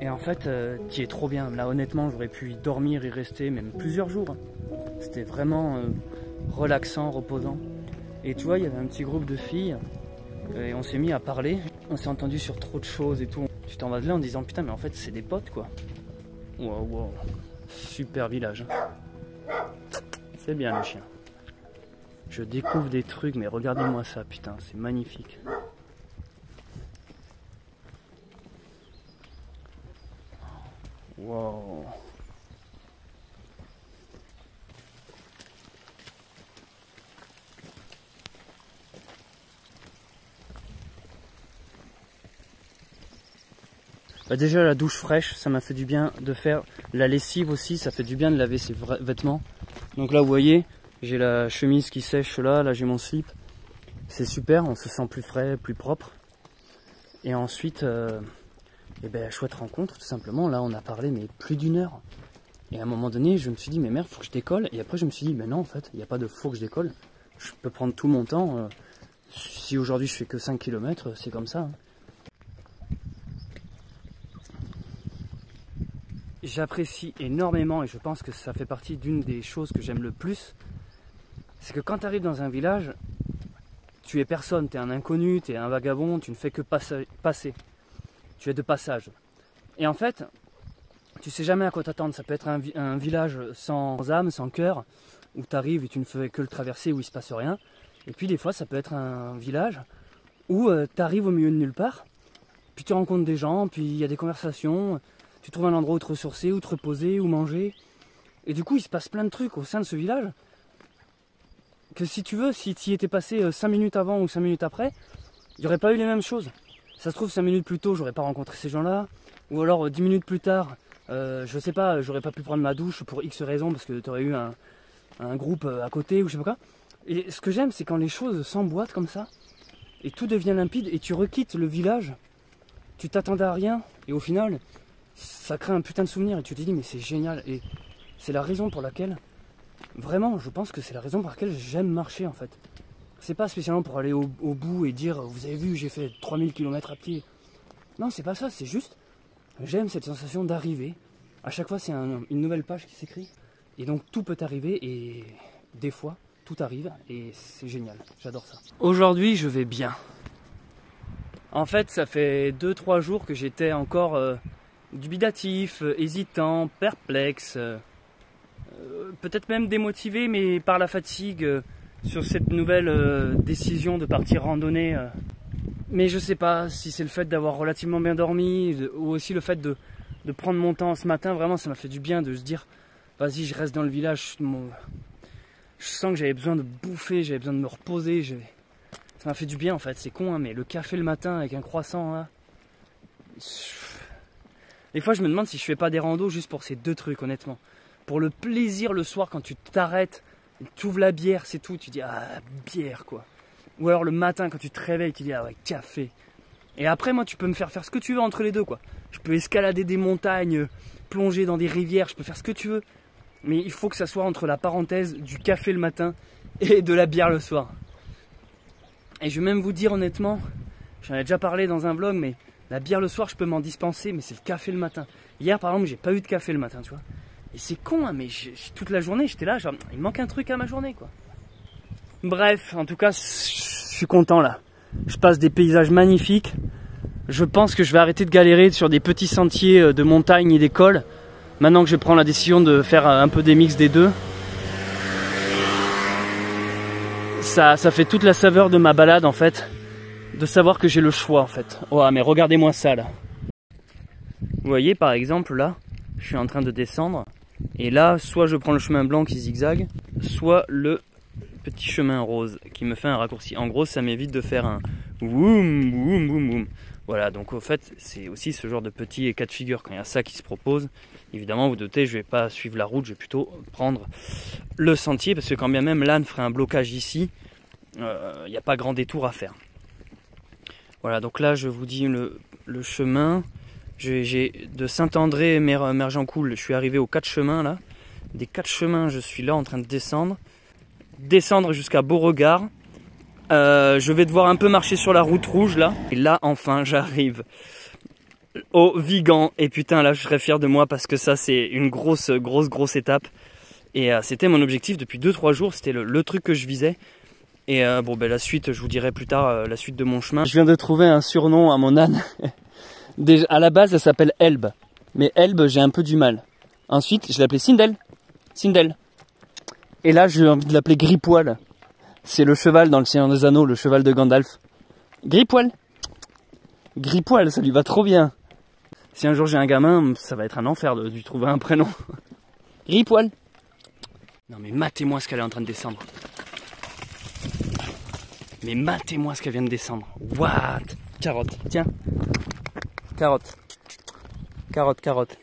Et en fait, euh, tu es trop bien. Là, honnêtement, j'aurais pu y dormir, y rester, même plusieurs jours. C'était vraiment euh, relaxant, reposant. Et tu vois, il y avait un petit groupe de filles, et on s'est mis à parler. On s'est entendu sur trop de choses et tout. Tu t'en vas de là en disant putain, mais en fait, c'est des potes quoi. Wow, wow. Super village. C'est bien le chien. Je découvre des trucs, mais regardez-moi ça, putain, c'est magnifique. Wow. Bah déjà la douche fraîche, ça m'a fait du bien de faire la lessive aussi, ça fait du bien de laver ses vêtements. Donc là vous voyez, j'ai la chemise qui sèche là, là j'ai mon slip. C'est super, on se sent plus frais, plus propre. Et ensuite, euh, eh ben, chouette rencontre tout simplement. Là on a parlé mais plus d'une heure. Et à un moment donné, je me suis dit mais merde, faut que je décolle. Et après je me suis dit mais non en fait, il n'y a pas de faut que je décolle. Je peux prendre tout mon temps. Euh, si aujourd'hui je fais que 5 km, c'est comme ça. Hein. J'apprécie énormément et je pense que ça fait partie d'une des choses que j'aime le plus, c'est que quand tu arrives dans un village, tu es personne, tu es un inconnu, tu es un vagabond, tu ne fais que passer. Tu es de passage. Et en fait, tu sais jamais à quoi t'attendre. Ça peut être un, village sans âme, sans cœur, où tu arrives et tu ne fais que le traverser, où il se passe rien. Et puis des fois, ça peut être un village où euh, tu arrives au milieu de nulle part, puis tu rencontres des gens, puis il y a des conversations, tu trouves un endroit où te ressourcer, où te reposer, où manger. Et du coup, il se passe plein de trucs au sein de ce village. Que si tu veux, si tu y étais passé 5 euh, minutes avant ou 5 minutes après, il n'y aurait pas eu les mêmes choses. Ça se trouve, 5 minutes plus tôt, j'aurais pas rencontré ces gens-là. Ou alors 10 euh, minutes plus tard, euh, je sais pas, j'aurais pas pu prendre ma douche pour X raisons parce que tu aurais eu un, un, groupe à côté ou je sais pas quoi. Et ce que j'aime, c'est quand les choses s'emboîtent comme ça et tout devient limpide et tu requittes le village. Tu t'attendais à rien et au final, ça crée un putain de souvenir et tu te dis mais c'est génial et c'est la raison pour laquelle vraiment je pense que c'est la raison pour laquelle j'aime marcher en fait. C'est pas spécialement pour aller au, bout et dire vous avez vu j'ai fait 3000 km à pied. Non c'est pas ça, c'est juste j'aime cette sensation d'arriver. À chaque fois c'est une nouvelle page qui s'écrit et donc tout peut arriver et des fois tout arrive et c'est génial, j'adore ça. Aujourd'hui je vais bien. En fait ça fait 2-3 jours que j'étais encore... Euh, dubitatif, euh, hésitant, perplexe, euh, euh, peut-être même démotivé, mais par la fatigue sur cette nouvelle décision de partir randonner. Mais je sais pas si c'est le fait d'avoir relativement bien dormi ou aussi le fait de, prendre mon temps ce matin. Vraiment, ça m'a fait du bien de se dire vas-y, je reste dans le village. Je sens que j'avais besoin de bouffer, j'avais besoin de me reposer. Ça m'a fait du bien en fait. C'est con, hein, mais le café le matin avec un croissant là. Des fois, je me demande si je fais pas des randos juste pour ces deux trucs, honnêtement. Pour le plaisir le soir quand tu t'arrêtes, tu ouvres la bière, c'est tout. Tu dis ah bière quoi. Ou alors le matin quand tu te réveilles, tu dis ah ouais café. Et après, moi, tu peux me faire faire ce que tu veux entre les deux quoi. Je peux escalader des montagnes, plonger dans des rivières, je peux faire ce que tu veux. Mais il faut que ça soit entre la parenthèse du café le matin et de la bière le soir. Et je vais même vous dire honnêtement, j'en ai déjà parlé dans un vlog, mais la bière le soir, je peux m'en dispenser, mais c'est le café le matin. Hier, par exemple, j'ai pas eu de café le matin, tu vois. Et c'est con, hein, mais toute la journée, j'étais là, genre, il manque un truc à ma journée, quoi. Bref, en tout cas, je suis content là. Je passe des paysages magnifiques. Je pense que je vais arrêter de galérer sur des petits sentiers euh, de montagne et d'école. Maintenant que je prends la décision de faire un peu des mix des deux. Ça, ça fait toute la saveur de ma balade en fait. De savoir que j'ai le choix en fait. Oh mais regardez-moi ça là. Vous voyez par exemple là, je suis en train de descendre. Et là, soit je prends le chemin blanc qui zigzague, soit le petit chemin rose qui me fait un raccourci. En gros, ça m'évite de faire un woum, woum, woum, woum. Voilà, donc au fait, c'est aussi ce genre de petit cas de figure. Quand il y a ça qui se propose, évidemment, vous doutez, je vais pas suivre la route, je vais plutôt prendre le sentier, parce que quand bien même l'âne ferait un blocage ici, euh, il n'y a pas grand détour à faire. Voilà, donc là, je vous dis le, chemin. De Saint-André, Mergencoul, je suis arrivé aux quatre chemins là. Des quatre chemins, je suis là en train de descendre. Descendre jusqu'à Beauregard. Euh, je vais devoir un peu marcher sur la route rouge là. Et là, enfin, (laughs) j'arrive au Vigan. Et putain, là, je serais fier de moi parce que ça, c'est une grosse, grosse, grosse étape. Et euh, c'était mon objectif depuis 2-3 jours. C'était le, truc que je visais. Et euh, bon, ben la suite, je vous dirai plus tard la suite de mon chemin. Je viens de trouver un surnom à mon âne. (laughs) Déjà, à la base, elle s'appelle Elbe. Mais Elbe, j'ai un peu du mal. Ensuite, je l'appelais Sindel. Sindel. Et là, j'ai envie de l'appeler Gripoil. C'est le cheval dans le Seigneur des Anneaux, le cheval de Gandalf. Gripoil. Gripoil, ça lui va trop bien. Si un jour j'ai un gamin, ça va être un enfer de lui trouver un prénom. (laughs) Gripoil. Non mais matez-moi ce qu'elle est en train de descendre. Mais matez-moi ce qu'elle vient de descendre. What? Carotte, tiens. Carotte. Carotte, carotte.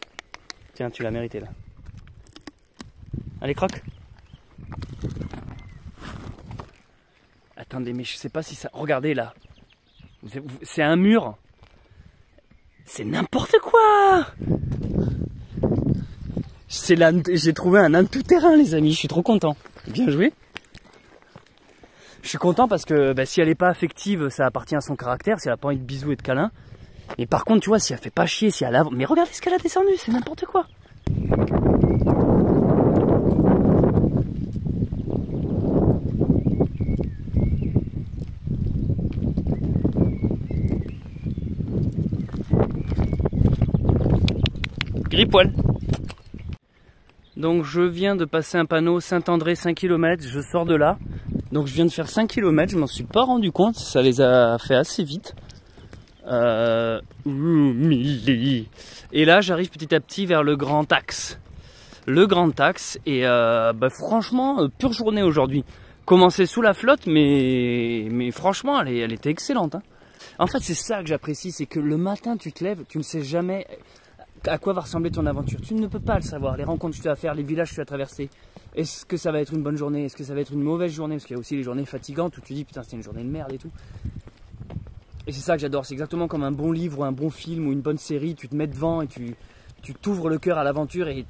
Tiens, tu l'as mérité là. Allez, croque. Attendez, mais je sais pas si ça. Regardez là. C'est un mur. C'est n'importe quoi. C'est là. J'ai trouvé un âne tout terrain, les amis. Je suis trop content. Bien joué. Je suis content parce que bah, si elle n'est pas affective, ça appartient à son caractère. Si elle a pas envie de bisous et de câlins, mais par contre, tu vois, si elle fait pas chier, si elle a... Mais regardez ce qu'elle a descendu, c'est n'importe quoi. Gris-poil. Donc je viens de passer un panneau Saint-André 5 km, je sors de là. Donc je viens de faire 5 km, je m'en suis pas rendu compte, ça les a fait assez vite. Euh, et là, j'arrive petit à petit vers le Grand Axe. Le Grand Axe, et euh, bah, franchement, euh, pure journée aujourd'hui. Commencé sous la flotte, mais, franchement, elle, elle était excellente. Hein. En fait, c'est ça que j'apprécie, c'est que le matin, tu te lèves, tu ne sais jamais à quoi va ressembler ton aventure? Tu ne peux pas le savoir. Les rencontres que tu vas faire, les villages que tu vas traverser. Est-ce que ça va être une bonne journée? Est-ce que ça va être une mauvaise journée? Parce qu'il y a aussi les journées fatigantes où tu dis putain c'était une journée de merde et tout. Et c'est ça que j'adore, c'est exactement comme un bon livre ou un bon film ou une bonne série, tu te mets devant et tu tu t'ouvres le cœur à l'aventure et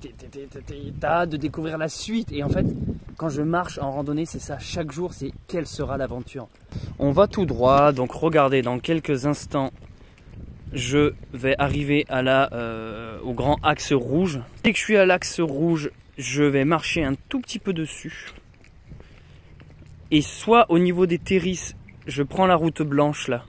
t'as hâte de découvrir la suite. Et en fait, quand je marche en randonnée, c'est ça, chaque jour, c'est quelle sera l'aventure? On va tout droit, donc regardez, dans quelques instants, je vais arriver euh, au grand axe rouge. Dès que je suis à l'axe rouge, je vais marcher un tout petit peu dessus. Et soit au niveau des terrisses, je prends la route blanche là,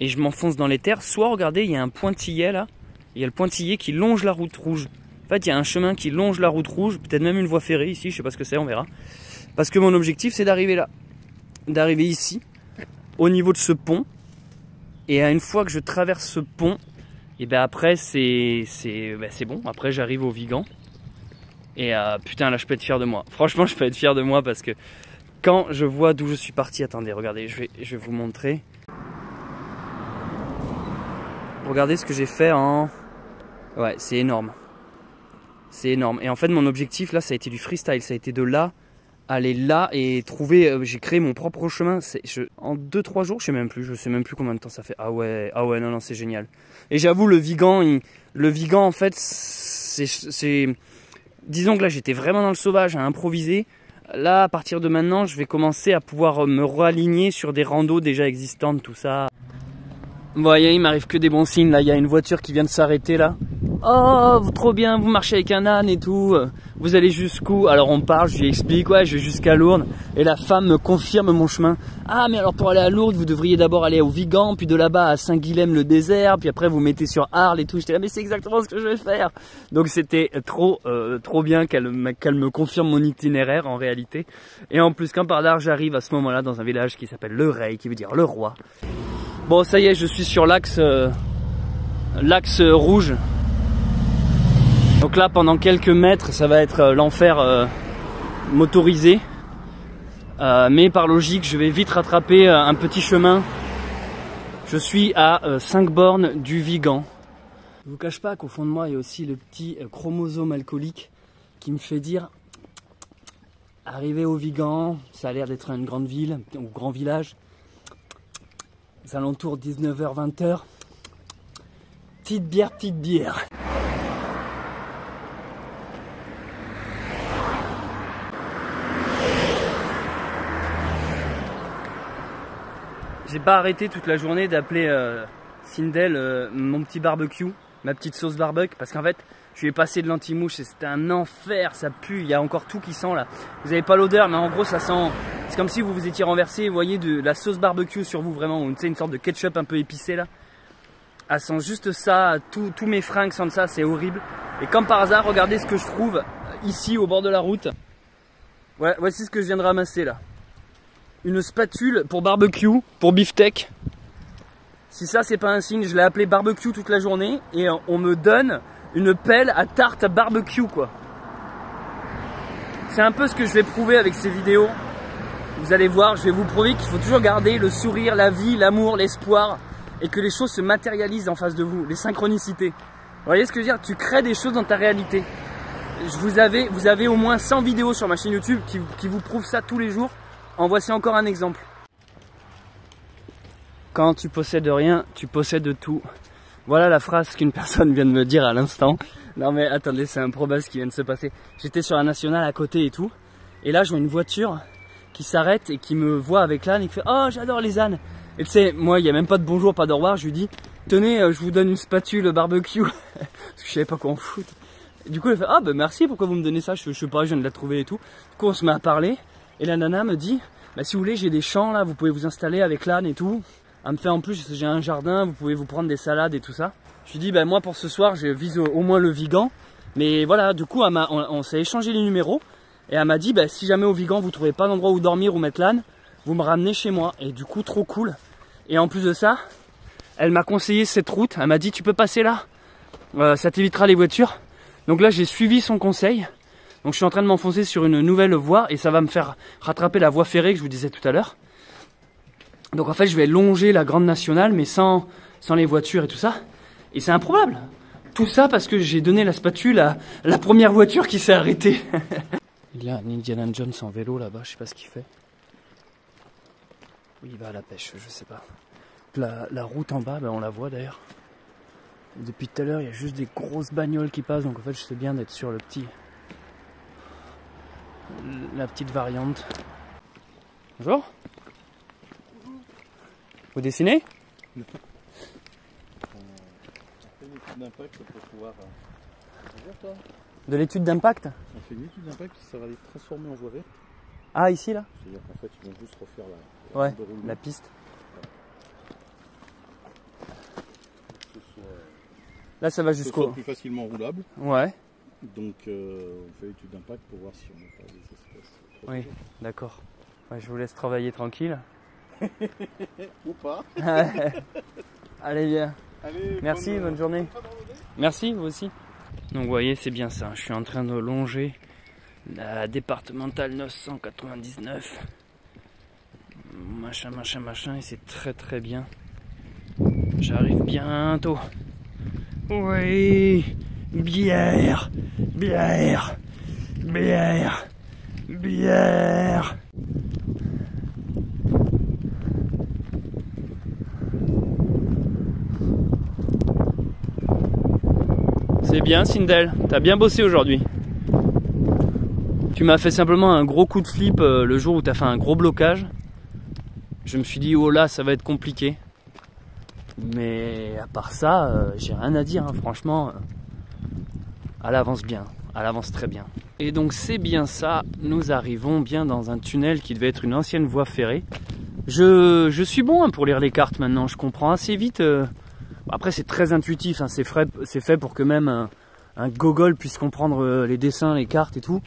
et je m'enfonce dans les terres, soit regardez, il y a un pointillé là, il y a le pointillé qui longe la route rouge. En fait, il y a un chemin qui longe la route rouge, peut-être même une voie ferrée ici, je sais pas ce que c'est, on verra. Parce que mon objectif, c'est d'arriver là, d'arriver ici, au niveau de ce pont. Et une fois que je traverse ce pont, et ben après c'est c'est ben bon. Après j'arrive au Vigan. Et euh, putain là je peux être fier de moi. Franchement (laughs) je peux être fier de moi parce que quand je vois d'où je suis parti, attendez, regardez, je vais, je vais vous montrer. Regardez ce que j'ai fait en... Ouais, c'est énorme. C'est énorme. Et en fait, mon objectif, là, ça a été du freestyle. Ça a été de là, aller là et trouver... Euh, j'ai créé mon propre chemin. En 2-3 jours, je sais même plus. Je sais même plus combien de temps ça fait. Ah ouais, ah ouais, non, non, c'est génial. Et j'avoue, le Vigan, le Vigan, en fait, c'est... Disons que là, j'étais vraiment dans le sauvage, à improviser. Là, à partir de maintenant, je vais commencer à pouvoir me réaligner sur des randos déjà existantes, tout ça. Vous voyez, il m'arrive que des bons signes. Là, il y a une voiture qui vient de s'arrêter là. Oh, trop bien, vous marchez avec un âne et tout. Vous allez jusqu'où? Alors on parle, je lui explique, ouais, je vais jusqu'à Lourdes. Et la femme me confirme mon chemin. Ah, mais alors pour aller à Lourdes, vous devriez d'abord aller au Vigan, puis de là-bas à Saint-Guilhem le désert, puis après vous mettez sur Arles et tout. J'étais là, mais c'est exactement ce que je vais faire. Donc c'était trop, euh, trop bien qu'elle me confirme mon itinéraire en réalité. Et en plus, quand par là, j'arrive à ce moment-là dans un village qui s'appelle Le Rey, qui veut dire le roi. Bon, ça y est, je suis sur l'axe, euh, l'axe rouge donc là, pendant quelques mètres, ça va être euh, l'enfer euh, motorisé. Euh, mais par logique, je vais vite rattraper un petit chemin. Je suis à 5 bornes du Vigan. Je vous cache pas qu'au fond de moi, il y a aussi le petit chromosome alcoolique qui me fait dire arriver au Vigan, ça a l'air d'être une grande ville, ou grand village. aux alentours 19h-20h. Petite bière, petite bière. J'ai pas arrêté toute la journée d'appeler euh, Sindel euh, mon petit barbecue, ma petite sauce barbecue, parce qu'en fait, je lui ai passé de l'anti-mouche et c'était un enfer, ça pue, il y a encore tout qui sent là. Vous avez pas l'odeur, mais en gros, ça sent. C'est comme si vous vous étiez renversé, vous voyez, de la sauce barbecue sur vous, vraiment, une, une sorte de ketchup un peu épicé là. Elle sent juste ça, tous mes fringues sentent ça, c'est horrible. Et comme par hasard, regardez ce que je trouve ici au bord de la route. Ouais, voici ce que je viens de ramasser là une spatule pour barbecue, pour beefsteak. Si ça c'est pas un signe, je l'ai appelé barbecue toute la journée et on me donne une pelle à tarte barbecue quoi. C'est un peu ce que je vais prouver avec ces vidéos. Vous allez voir, je vais vous prouver qu'il faut toujours garder le sourire, la vie, l'amour, l'espoir et que les choses se matérialisent en face de vous, les synchronicités. Vous voyez ce que je veux dire? Tu crées des choses dans ta réalité. Je vous, avez, vous avez au moins 100 vidéos sur ma chaîne YouTube qui vous prouvent ça tous les jours. En voici encore un exemple. Quand tu possèdes rien, tu possèdes tout. Voilà la phrase qu'une personne vient de me dire à l'instant. Non mais attendez, c'est un probas qui vient de se passer. J'étais sur la nationale à côté et tout. Et là, je vois une voiture qui s'arrête et qui me voit avec l'âne et qui fait Oh, j'adore les ânes. Et tu sais, moi, il n'y a même pas de bonjour, pas de revoir. Je lui dis Tenez, euh, je vous donne une spatule barbecue. (laughs) Parce que je savais pas quoi en foutre. du coup, elle fait Ah, ben merci, pourquoi vous me donnez ça? Je, je sais pas, je viens de la trouver et tout. Du coup, on se met à parler. Et la nana me dit, bah, si vous voulez, j'ai des champs là, vous pouvez vous installer avec l'âne et tout. Elle me fait en plus, j'ai un jardin, vous pouvez vous prendre des salades et tout ça. Je lui dis, bah, moi pour ce soir, je vise au, moins le Vigan. Mais voilà, du coup, on, s'est échangé les numéros. Et elle m'a dit, bah, si jamais au Vigan, vous trouvez pas d'endroit où dormir ou mettre l'âne, vous me ramenez chez moi. Et du coup, trop cool. Et en plus de ça, elle m'a conseillé cette route. Elle m'a dit, tu peux passer là. Euh, ça t'évitera les voitures. Donc là, j'ai suivi son conseil. Donc je suis en train de m'enfoncer sur une nouvelle voie et ça va me faire rattraper la voie ferrée que je vous disais tout à l'heure. Donc en fait je vais longer la grande nationale mais sans, les voitures et tout ça. Et c'est improbable. Tout ça parce que j'ai donné la spatule à la première voiture qui s'est arrêtée. (laughs) il y a un Indiana Jones en vélo là-bas, je sais pas ce qu'il fait. Oui, il va à la pêche, je sais pas. La, route en bas, ben, on la voit d'ailleurs. Depuis tout à l'heure, il y a juste des grosses bagnoles qui passent, donc en fait, je sais bien d'être sur le petit, la petite variante. Bonjour. Vous dessinez? Non. De l'étude d'impact? On fait une étude d'impact qui sera transformer en voie verte. Ah, ici là? C'est-à-dire qu'en fait, ils vont juste refaire la, ouais, la piste. Là, ça va jusqu'au. plus facilement roulable. Ouais. Donc euh, on fait l'étude d'impact pour voir si on n'a pas des espèces. Oui, d'accord. je vous laisse travailler tranquille. (laughs) Ou pas. (laughs) Allez bien. Merci, bonne, journée. Merci, vous aussi. Donc vous voyez, c'est bien ça. Je suis en train de longer la départementale 999. Machin, machin, machin. Et c'est très très bien. J'arrive bientôt. Oui. Bière, bière, bière, bière. C'est bien Sindel, t'as bien bossé aujourd'hui. Tu m'as fait simplement un gros coup de flip euh, le jour où t'as fait un gros blocage. Je me suis dit oh là ça va être compliqué. Mais à part ça, euh, j'ai rien à dire, hein. franchement. Elle avance bien, elle avance très bien. Et donc c'est bien ça, nous arrivons bien dans un tunnel qui devait être une ancienne voie ferrée. Je, je suis bon hein, pour lire les cartes maintenant, je comprends assez vite. euh. Après c'est très intuitif, hein, c'est fait, pour que même un, un gogol puisse comprendre euh, les dessins, les cartes et tout.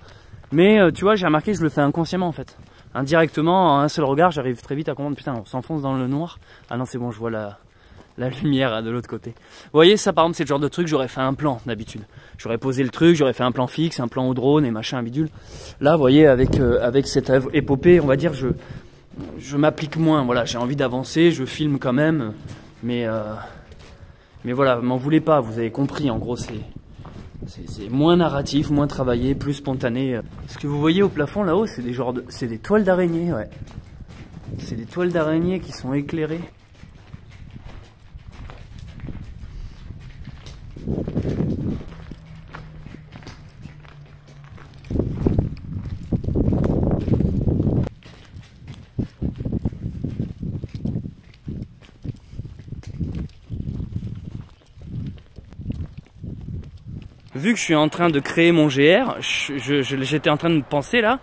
Mais euh, tu vois, j'ai remarqué je le fais inconsciemment en fait. Indirectement, en un seul regard, j'arrive très vite à comprendre, putain, on s'enfonce dans le noir. Ah non, c'est bon, je vois la, la lumière de l'autre côté. Vous voyez, ça par exemple, c'est le genre de truc, j'aurais fait un plan d'habitude. J'aurais posé le truc, j'aurais fait un plan fixe, un plan au drone et machin, bidule. Là, vous voyez, avec, euh, avec cette épopée, on va dire, je, je m'applique moins. Voilà, j'ai envie d'avancer, je filme quand même. Mais, euh, mais voilà, m'en voulez pas, vous avez compris, en gros, c'est. Moins narratif, moins travaillé, plus spontané. Ce que vous voyez au plafond là-haut, c'est des de, c'est des toiles d'araignée, ouais. C'est des toiles d'araignée qui sont éclairées. Vu que je suis en train de créer mon GR, j'étais en train de penser là,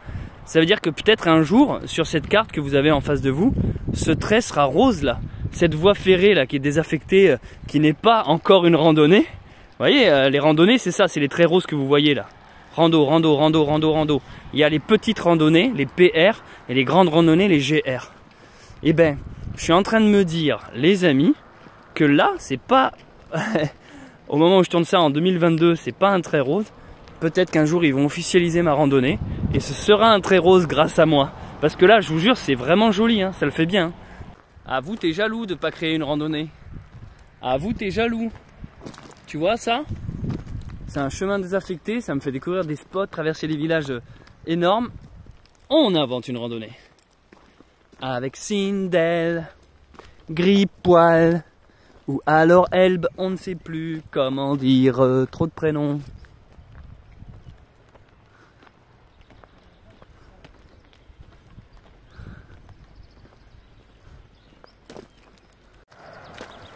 ça veut dire que peut-être un jour, sur cette carte que vous avez en face de vous, ce trait sera rose là. Cette voie ferrée là qui est désaffectée, euh, qui n'est pas encore une randonnée. Vous voyez, euh, les randonnées c'est ça, c'est les traits roses que vous voyez là. Rando, rando, rando, rando, rando. Il y a les petites randonnées, les PR, et les grandes randonnées, les GR. Eh ben, je suis en train de me dire, les amis, que là, c'est pas. (laughs) Au moment où je tourne ça en 2022, c'est pas un trait rose. Peut-être qu'un jour ils vont officialiser ma randonnée et ce sera un trait rose grâce à moi. Parce que là, je vous jure, c'est vraiment joli, hein, ça le fait bien. À vous, t'es jaloux de pas créer une randonnée. À vous, t'es jaloux. Tu vois ça? C'est un chemin désaffecté, ça me fait découvrir des spots, traverser des villages euh, énormes. On invente une randonnée. Avec Sindel, Gripoil, ou alors Elbe, on ne sait plus comment dire, euh, trop de prénoms.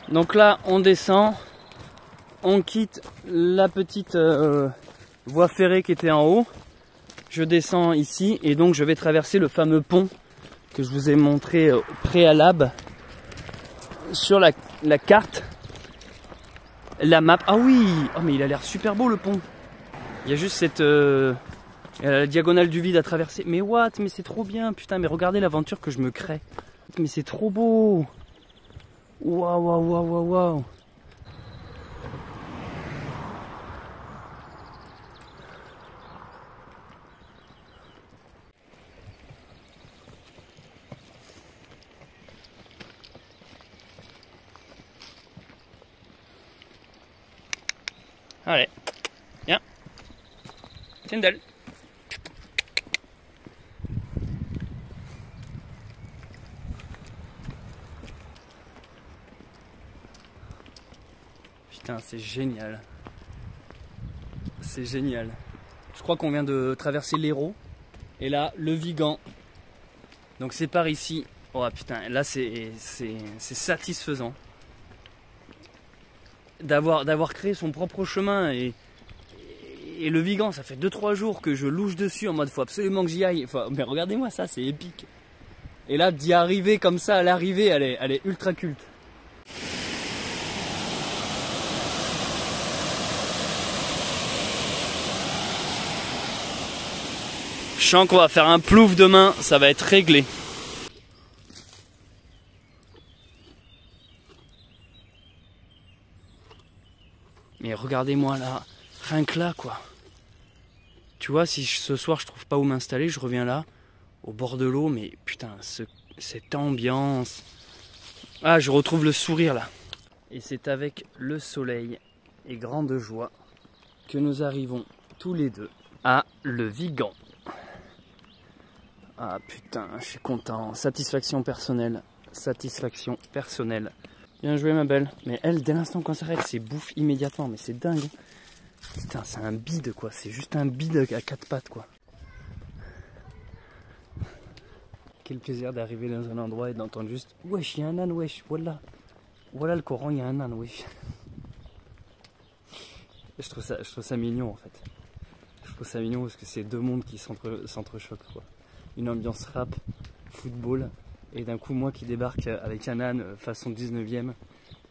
Donc là, on descend, on quitte la petite euh, voie ferrée qui était en haut. Je descends ici et donc je vais traverser le fameux pont que je vous ai montré euh, préalable sur la, carte. La map. Ah oui Oh mais il a l'air super beau le pont. Il y a juste cette euh, diagonale du vide à traverser. Mais what? Mais c'est trop bien, putain, mais regardez l'aventure que je me crée. Mais c'est trop beau Waouh, waouh, waouh, waouh, waouh. Allez, viens. Tindel. Putain, c'est génial. C'est génial. Je crois qu'on vient de traverser l'Hérault. Et là, le Vigan. Donc c'est par ici. Oh putain, là c'est satisfaisant. D'avoir d'avoir créé son propre chemin et, le Vigan, ça fait 2-3 jours que je louche dessus en mode faut absolument que j'y aille. Mais regardez-moi ça, c'est épique. Et là, d'y arriver comme ça à l'arrivée, elle est, elle est ultra culte. Je sens qu'on va faire un plouf demain, ça va être réglé. Regardez-moi là, rien que là quoi. Tu vois, si ce soir je trouve pas où m'installer, je reviens là, au bord de l'eau, mais putain, ce- cette ambiance. Ah, je retrouve le sourire là. Et c'est avec le soleil et grande joie que nous arrivons tous les deux à Le Vigan. Ah putain, je suis content. Satisfaction personnelle. Satisfaction personnelle. Bien joué ma belle. Mais elle, dès l'instant qu'on s'arrête, c'est bouffe immédiatement. Mais c'est dingue. Putain, c'est un bide quoi. C'est juste un bide à quatre pattes quoi. Quel plaisir d'arriver dans un endroit et d'entendre juste Wesh, il y a un âne, wesh, voilà. Voilà le Coran, il y a un âne, wesh. je trouve ça, je trouve ça mignon en fait. Je trouve ça mignon parce que c'est deux mondes qui s'entre- s'entrechoquent quoi. Une ambiance rap, football, et d'un coup moi qui débarque avec un âne euh, façon 19ème,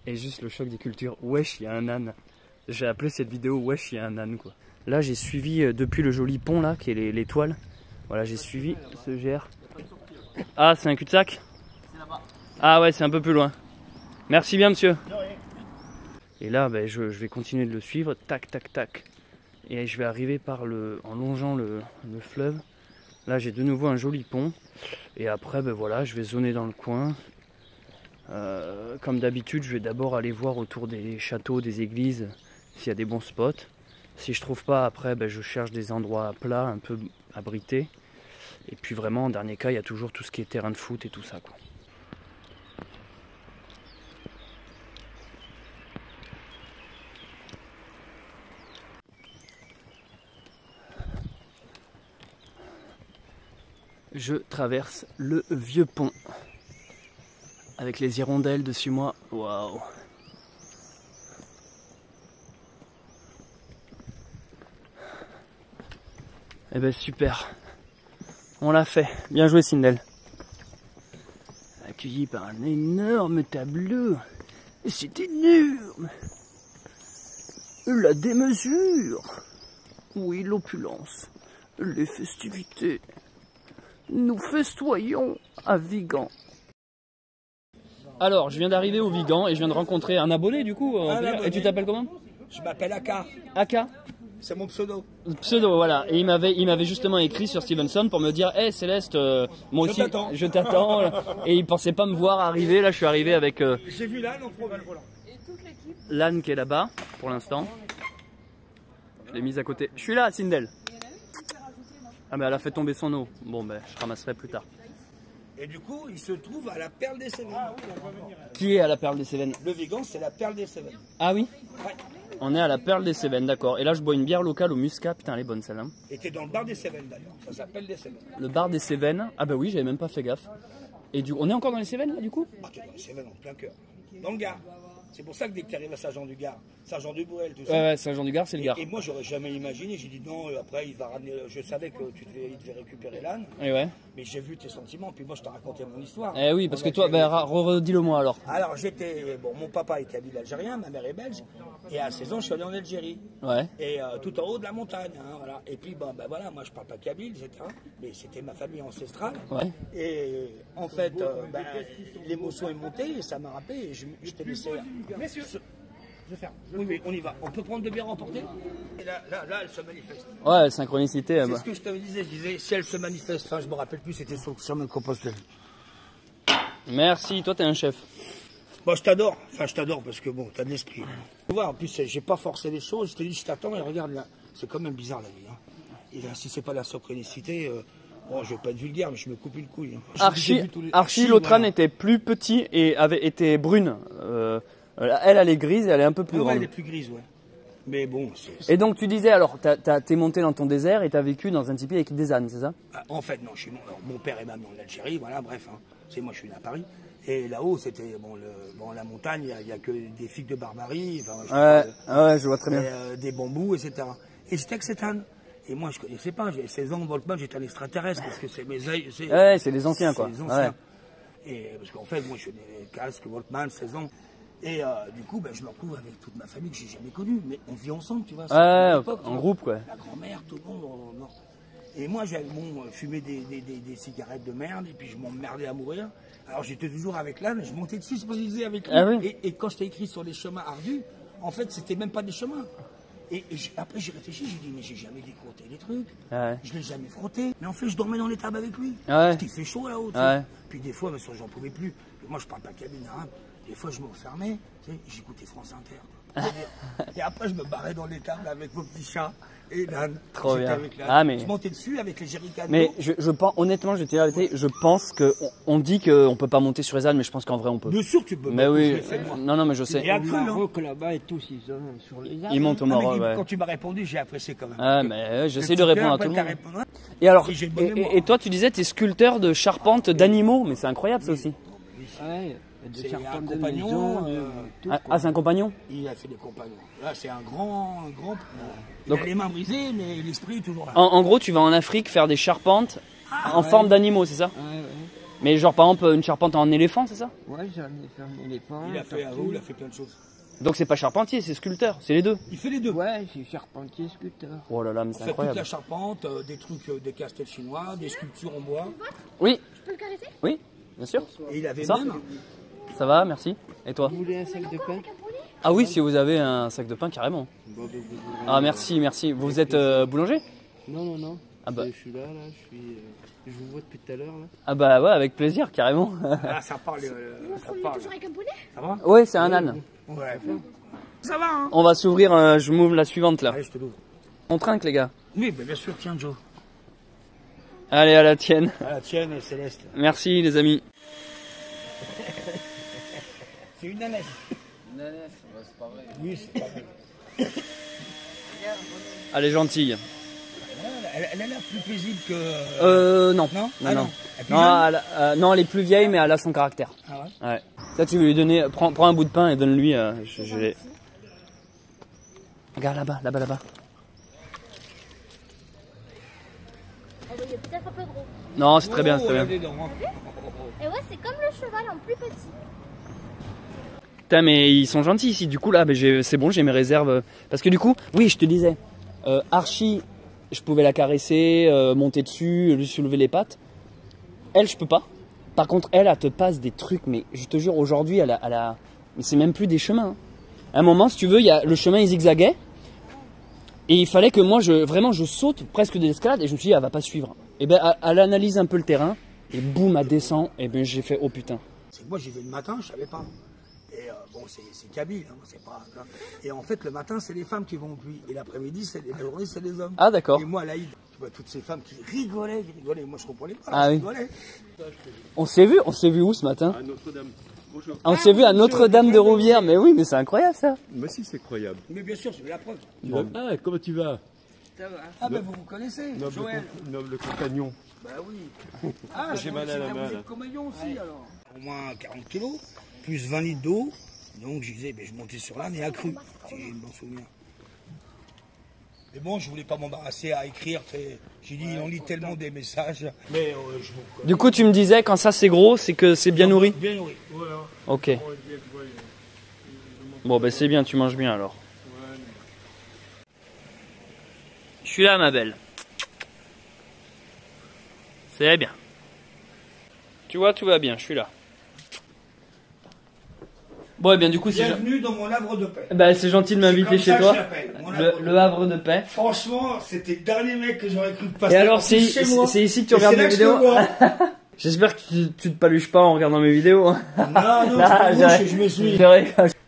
et juste le choc des cultures. Wesh, il y a un âne. J'ai appelé cette vidéo Wesh, il y a un âne quoi. Là j'ai suivi euh, depuis le joli pont là, qui est l'étoile. Voilà, j'ai suivi ce GR. Ah, c'est un cul-de-sac? Ah ouais, c'est un peu plus loin. Merci bien monsieur. Et là, ben, je, vais continuer de le suivre, tac, tac, tac. Et je vais arriver par le, en longeant le fleuve. Là, j'ai de nouveau un joli pont. Et après, ben voilà, je vais zoner dans le coin. Euh, comme d'habitude, je vais d'abord aller voir autour des châteaux, des églises, s'il y a des bons spots. Si je trouve pas, après, ben, je cherche des endroits plats, un peu abrités. Et puis vraiment, en dernier cas, il y a toujours tout ce qui est terrain de foot et tout ça. Je traverse le vieux pont avec les hirondelles dessus moi. Waouh! Eh ben super. On l'a fait. Bien joué Sindel. Accueilli par un énorme tableau. C'est énorme. La démesure. Oui, l'opulence. Les festivités. Nous festoyons à Vigan. Alors, je viens d'arriver au Vigan et je viens de rencontrer un abonné du coup. euh, Un abonné. Et tu t'appelles comment Je m'appelle Aka, Aka c'est mon pseudo. Pseudo, voilà. Et il m'avait, il m'avait justement écrit sur Stevenson pour me dire, hé Céleste, euh, moi Je aussi, t'attends. je t'attends. et il pensait pas me voir arriver. Là, je suis arrivé avec euh, J'ai vu là, non, probable volant. l'âne qui est là-bas pour l'instant. Je l'ai mise à côté. Je suis là, Sindel. Ah, mais elle a fait tomber son eau. Bon, ben, je ramasserai plus tard. Et du coup, il se trouve à la perle des Cévennes. Qui est à la perle des Cévennes? Le Vigan, c'est la perle des Cévennes. Ah oui? Ouais. On est à la perle des Cévennes, d'accord. Et là, je bois une bière locale au Muscat. Putain, elle est bonne celle-là. Et t'es dans le bar des Cévennes d'ailleurs. Ça s'appelle des Cévennes. Le bar des Cévennes. Ah bah oui, j'avais même pas fait gaffe. Et du on est encore dans les Cévennes là du coup? Ah, t'es dans les Cévennes en plein cœur. Dans le Gard. C'est pour ça que dès que tu arrives à Saint-Jean-du-Gard, Saint-Jean-du-Bruel, tout ça. Ouais, ouais, Saint-Jean-du-Gard, c'est le Gard. et moi, j'aurais jamais imaginé. J'ai dit non, après, il va ramener. Je savais que tu devais, il devait récupérer l'âne, Et ouais. mais j'ai vu tes sentiments. Puis moi, je t'ai raconté mon histoire. Eh oui, parce On que toi, ra- redis-le moi alors. Alors, j'étais. Bon, mon papa était habile algérien, ma mère est belge. Et à 16 ans, je suis allé en Algérie. Ouais. Et euh, tout en haut de la montagne, hein, voilà. Et puis, bon, ben voilà, moi je parle pas kabyle, etc. Mais c'était ma famille ancestrale. Ouais. Et en fait, euh, ben, l'émotion est montée et ça m'a rappelé. Et je, je t'ai laissé. Messieurs, je ferme. Oui, on y va. On peut prendre de bière emportée Et là, là, là, elle se manifeste. Ouais, synchronicité. euh, C'est bah. ce que je te disais. Je disais, si elle se manifeste, enfin, je me rappelle plus, c'était sur le chemin de Compostelle. Merci, toi t'es un chef. Bon, je t'adore. Enfin, je t'adore parce que bon, t'as de l'esprit. Tu vois, en plus, j'ai pas forcé les choses. Je te dis, je t'attends et regarde là. C'est quand même bizarre la vie. Hein. Et là, si c'est pas la synchronicité, euh, bon, je vais pas être vulgaire, mais je me coupe une couille. hein. Archie, tous les- Archie, l'autre âne voilà. était plus petit et avait été brune. Euh, elle, elle est grise et elle est un peu plus Ah ouais, grande. elle est plus grise, ouais. Mais bon, Et donc tu disais alors, t'es monté dans ton désert et t'as vécu dans un tipi avec des ânes, c'est ça? Ah, En fait, non, je suis, alors, mon père est même en Algérie, voilà, bref. Hein. C'est moi, je suis né à Paris. Et là-haut, c'était bon, le, bon, la montagne, il n'y a, que des figues de barbarie, enfin, je Ouais, parle- ah ouais, je vois très bien. et, euh, des bambous, etc. Et j'étais avec cet âne. Et moi, je connaissais pas, j'avais 16 ans, Volkmann, j'étais un extraterrestre, parce que c'est mes c'est- Ouais, c'est les anciens, quoi. les anciens. Et parce qu'en fait, moi, je suis né casque, Volkmann, 16 ans. Et euh, du coup, ben, je me retrouve avec toute ma famille que j'ai jamais connue. Mais on vit ensemble, tu vois. c'est Ouais, en vois. groupe, quoi. La grand-mère, tout le monde. on- on- Et moi, j'avais bon, euh, fumé des, des, des- des cigarettes de merde, et puis je m'emmerdais à mourir. Alors j'étais toujours avec l'âne, je montais dessus, je avec lui. Ah oui et, et quand je t'ai écrit sur les chemins ardus, en fait, c'était même pas des chemins. Et, après, j'ai réfléchi, j'ai dit, mais j'ai jamais décroté les trucs. Ouais. Je l'ai jamais frotté. Mais en fait, je dormais dans les tables avec lui. Ah ouais. Parce qu'il fait chaud là-haut. Ah. Puis des fois, j'en pouvais plus. Et moi, je parle pas cabine arabe. Des fois, je me refermais. Tu sais, j'écoutais France Inter. (laughs) et après, je me barrais dans les tables avec mon petit chat et l'âne. Trop bien. avec l'âne. Ah, mais- Je montais dessus avec les jerrycans Mais je, je pense, honnêtement, je vais te dire la vérité, je pense que on, on dit qu'on peut pas monter sur les ânes, mais je pense qu'en vrai on peut. Bien sûr, tu peux. Mais oui, fait, moi. non, non, mais je sais. Au cru, hein. Maroc, là-bas, et tous, ils sont sur les arbres. Ils montent au Ah, Maroc, ouais. Quand tu m'as répondu, j'ai apprécié quand même. Ah, mais euh, j'essaie de répondre à tout le monde. répondu. Et alors, Et toi, tu disais, t'es sculpteur de charpente d'animaux, mais c'est incroyable ça aussi. Ouais. Il un serpents de compagnon, maison, euh, euh, Ah, ah, c'est un compagnon Il a fait des compagnons. Là, c'est un grand, un grand. Il Donc- a les mains brisées, mais l'esprit est toujours là. en, en gros, tu vas en Afrique faire des charpentes en ouais. forme d'animaux, c'est ça Ouais, ouais. Mais genre par exemple une charpente en éléphant, c'est ça Ouais, j'en ai fait un éléphant. Il a un fait, tortue. il a fait plein de choses. Donc c'est pas charpentier, c'est sculpteur, c'est les deux. Il fait les deux. Ouais, c'est charpentier, sculpteur. Oh là là, mais c'est fait toute incroyable. la charpente, euh, des trucs, euh, des castels chinois, des sculptures en bois. Oui, Je peux le caresser? Oui, bien sûr. Et il avait Ça même. Ça va, merci. Et toi Vous voulez un sac de pain Ah oui, si vous avez un sac de pain, carrément. Ah merci, merci. Vous êtes euh, boulanger? Non, non, non. Ah bah. Je suis là, là, je suis. euh, je vous vois depuis tout à l'heure, là. Ah bah ouais, avec plaisir, carrément. Ah, ça parle. euh, ça parle. toujours avec un poney Ça va? Ouais, c'est un âne. Ouais. Ça va, hein? On va s'ouvrir, euh, je m'ouvre la suivante là. Allez, je te l'ouvre. On trinque les gars. Oui, bah, bien sûr, tiens, Joe. Allez, à la tienne. À la tienne, Céleste. Merci les amis. C'est une ânesse. Une ânesse, c'est pas vrai. Oui, c'est pas vrai. Elle est gentille. Elle, elle a l'air plus paisible que. Euh, non. Non? Non, Ah non. non. Elle Non, euh, non, elle est plus vieille, mais elle a son caractère. Ah ouais? Ouais. Ça, tu veux lui donner. Prends, prends un bout de pain et donne-lui. euh, je, je l'ai- Regarde là-bas, là-bas, là-bas. Oh, bah, il est peut-être un peu gros. Non, c'est très bien, c'est Oh, très bien. non, hein. Et ouais, c'est comme le cheval en plus petit. Putain, mais ils sont gentils ici. Du coup, là, c'est bon, j'ai mes réserves. Parce que du coup, oui, je te disais, euh, Archie, je pouvais la caresser, euh, monter dessus, lui soulever les pattes. Elle, je peux pas. Par contre, elle, elle te passe des trucs, mais je te jure, aujourd'hui, elle a. Elle c'est même plus des chemins. hein. À un moment, si tu veux, y a, le chemin, il zigzaguait. Et il fallait que moi, vraiment, je saute presque de l'escalade. Et je me suis dit, elle va pas suivre. Et ben, elle, analyse un peu le terrain. Et boum, elle descend. Et ben, j'ai fait, oh putain. C'est moi, j'y vais le matin, je savais pas. Et euh, bon, c'est c'est Kabyle, hein, c'est pas. Et en fait, le matin, c'est les femmes qui vont au puits. Et l'après-midi, c'est les- la journée, c'est les hommes. Ah, d'accord. Et moi, là, tu vois toutes ces femmes qui rigolaient, qui rigolaient. Moi, je comprenais pas. Ah je oui. rigolais. On s'est vu, on s'est vu où ce matin À Notre-Dame. Bonjour. On s'est vu à Notre-Dame de Rouvière, mais oui, mais c'est incroyable ça. Mais si, c'est croyable. Mais bien sûr, c'est la preuve. Ah, comment tu vas? Ah, ben vous vous connaissez, noble, Joël. com- noble compagnon. Bah oui. (laughs) Ah, J'ai mal à la vous main, êtes là. compagnon aussi, alors. Au moins 40 kilos, plus 20 litres d'eau. Donc, je disais, ben, je montais sur l'âne et à cru, si j'ai une bon souvenir. Mais bon, je voulais pas m'embarrasser à écrire. tu sais. J'ai dit, on lit tellement des messages. Mais euh, je vous Du coup, tu me disais, quand ça c'est gros, c'est que c'est bien nourri Bien nourri. Voilà. Ok. Bon, ben c'est bien, tu manges bien alors. Je suis là, ma belle. C'est bien. Tu vois, tout va bien, je suis là. Bon, et bien du coup, c'est Bienvenue dans mon havre de paix. bah, c'est gentil de m'inviter chez toi. Le, havre de le havre de paix. Franchement, c'était le dernier mec que j'aurais cru passer. Et alors, c'est ici que tu Et regardes là mes vidéos. (laughs) J'espère que tu, tu te paluches pas en regardant mes vidéos. Non, non, (laughs) Ah, je, bouge, je me suis.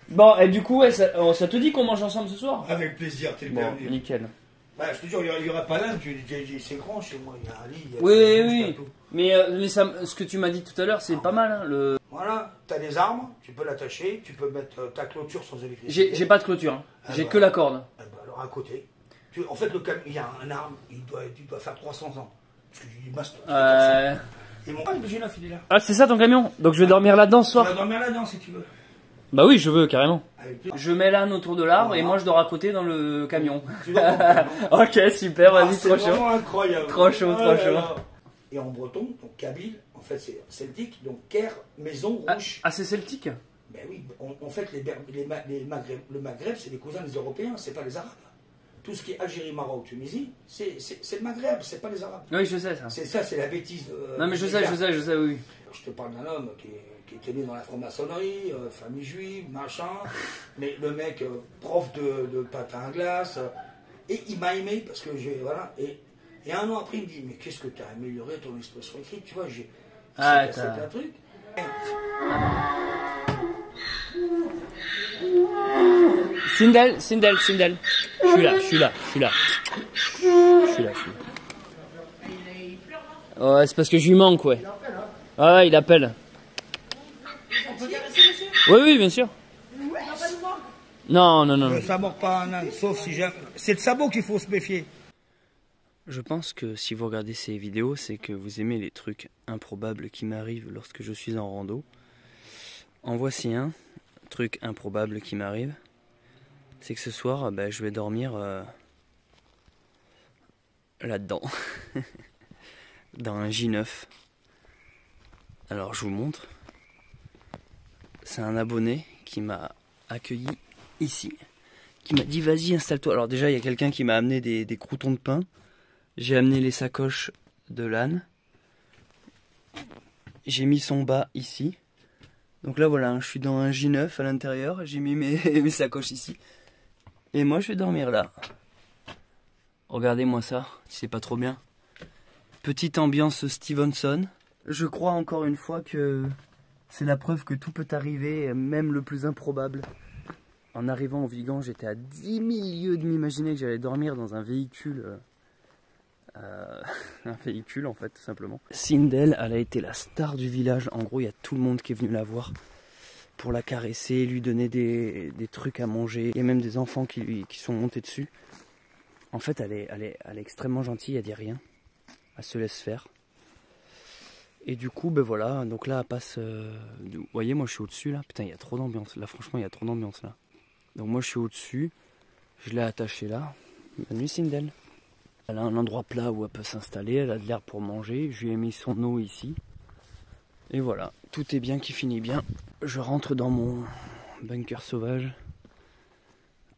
Bon, et du coup, ouais, ça, oh, ça te dit qu'on mange ensemble ce soir? Avec plaisir, t'es le Bon, bienvenu. nickel. Bah, je te jure, il y aura- pas tu- j'ai- c'est grand chez moi, il y a un lit. il y a- Oui, oui, tout. Mais, euh, mais ça, ce que tu m'as dit tout à l'heure, c'est pas mal. Hein, le... Voilà, t'as des armes, tu peux l'attacher, tu peux mettre euh, ta clôture sans électricité. J'ai pas de clôture, hein. Ah j'ai bah. que la corde. Eh ben, alors à côté, tu- en fait, le cam- il y a un arme, il doit, il doit faire 300 ans. Parce que j'ai masque. Euh... Et mon ah, là, il est là. Ah, c'est ça ton camion? Donc je vais dormir là-dedans ce Tu vas soir dormir là-dedans si tu veux. Bah oui, je veux, carrément. Je mets l'âne autour de l'arbre et moi je dors à côté dans le camion. Tu (laughs) ok, super, Ah, vas-y, c'est trop chaud. vraiment incroyable. Trop chaud, Ah trop chaud. Et en breton, donc kabyle, en fait c'est celtique, donc Caire, maison Ah, rouge. ah, c'est celtique? Ben oui, en, en fait les, les, Ma- les Maghreb, le Maghreb c'est les cousins des Européens, c'est pas les Arabes. Tout ce qui est Algérie, Maroc, Tunisie, c'est c'est- c'est le Maghreb, c'est pas les Arabes. Oui, je sais ça. C'est ça, c'est la bêtise. de- Non mais je sais, je sais, je sais, oui. Je te parle d'un homme qui, est- qui était né dans la franc-maçonnerie, euh, famille juive, machin, (laughs) mais le mec, euh, prof de, de patin à glace, euh, et il m'a aimé parce que j'ai. Voilà. Et, et un an après, il me dit Mais qu'est-ce que tu as amélioré ton expression écrite Tu vois, j'ai. Ah, c'est un truc. Sindel, Sindel, Sindel. Je suis là, je suis là, je suis là. Je suis là, je suis là. Ouais, c'est parce que je lui manque, ouais. Ouais, il appelle. Oui, oui, bien sûr. Non, non, non. mord pas un âne, sauf si j'ai. C'est le sabot qu'il faut se méfier. Je pense que si vous regardez ces vidéos, c'est que vous aimez les trucs improbables qui m'arrivent lorsque je suis en rando. En voici un truc improbable qui m'arrive. C'est que ce soir, bah, je vais dormir euh, là-dedans. (laughs) Dans un J9. Alors je vous montre. C'est un abonné qui m'a accueilli ici. Qui m'a dit vas-y installe-toi. Alors déjà il y a quelqu'un qui m'a amené des, croutons de pain. J'ai amené les sacoches de l'âne. J'ai mis son bas ici. Donc là voilà, je suis dans un J9 à l'intérieur, j'ai mis mes, (laughs) mes, sacoches ici. Et moi je vais dormir là. Regardez-moi ça, c'est pas trop bien. Petite ambiance Stevenson. Je crois encore une fois que c'est la preuve que tout peut arriver, même le plus improbable. En arrivant au Vigan, j'étais à 10 000 lieues de m'imaginer que j'allais dormir dans un véhicule. Euh, euh, (laughs) un véhicule en fait, tout simplement. Sindel, elle a été la star du village. En gros, il y a tout le monde qui est venu la voir pour la caresser, lui donner des, trucs à manger. Il y a même des enfants qui, lui, qui sont montés dessus. En fait, elle est, elle elle est extrêmement gentille, elle dit rien. Elle se laisse faire. Et du coup, ben voilà, donc là, elle passe. Euh, vous voyez, moi je suis au-dessus là. Putain, il y a trop d'ambiance. Là, franchement, il y a trop d'ambiance là. Donc, moi je suis au-dessus. Je l'ai attachée là. Bonne nuit, Sindel. Elle a un endroit plat où elle peut s'installer. Elle a de l'air pour manger. Je lui ai mis son eau ici. Et voilà, tout est bien qui finit bien. Je rentre dans mon bunker sauvage.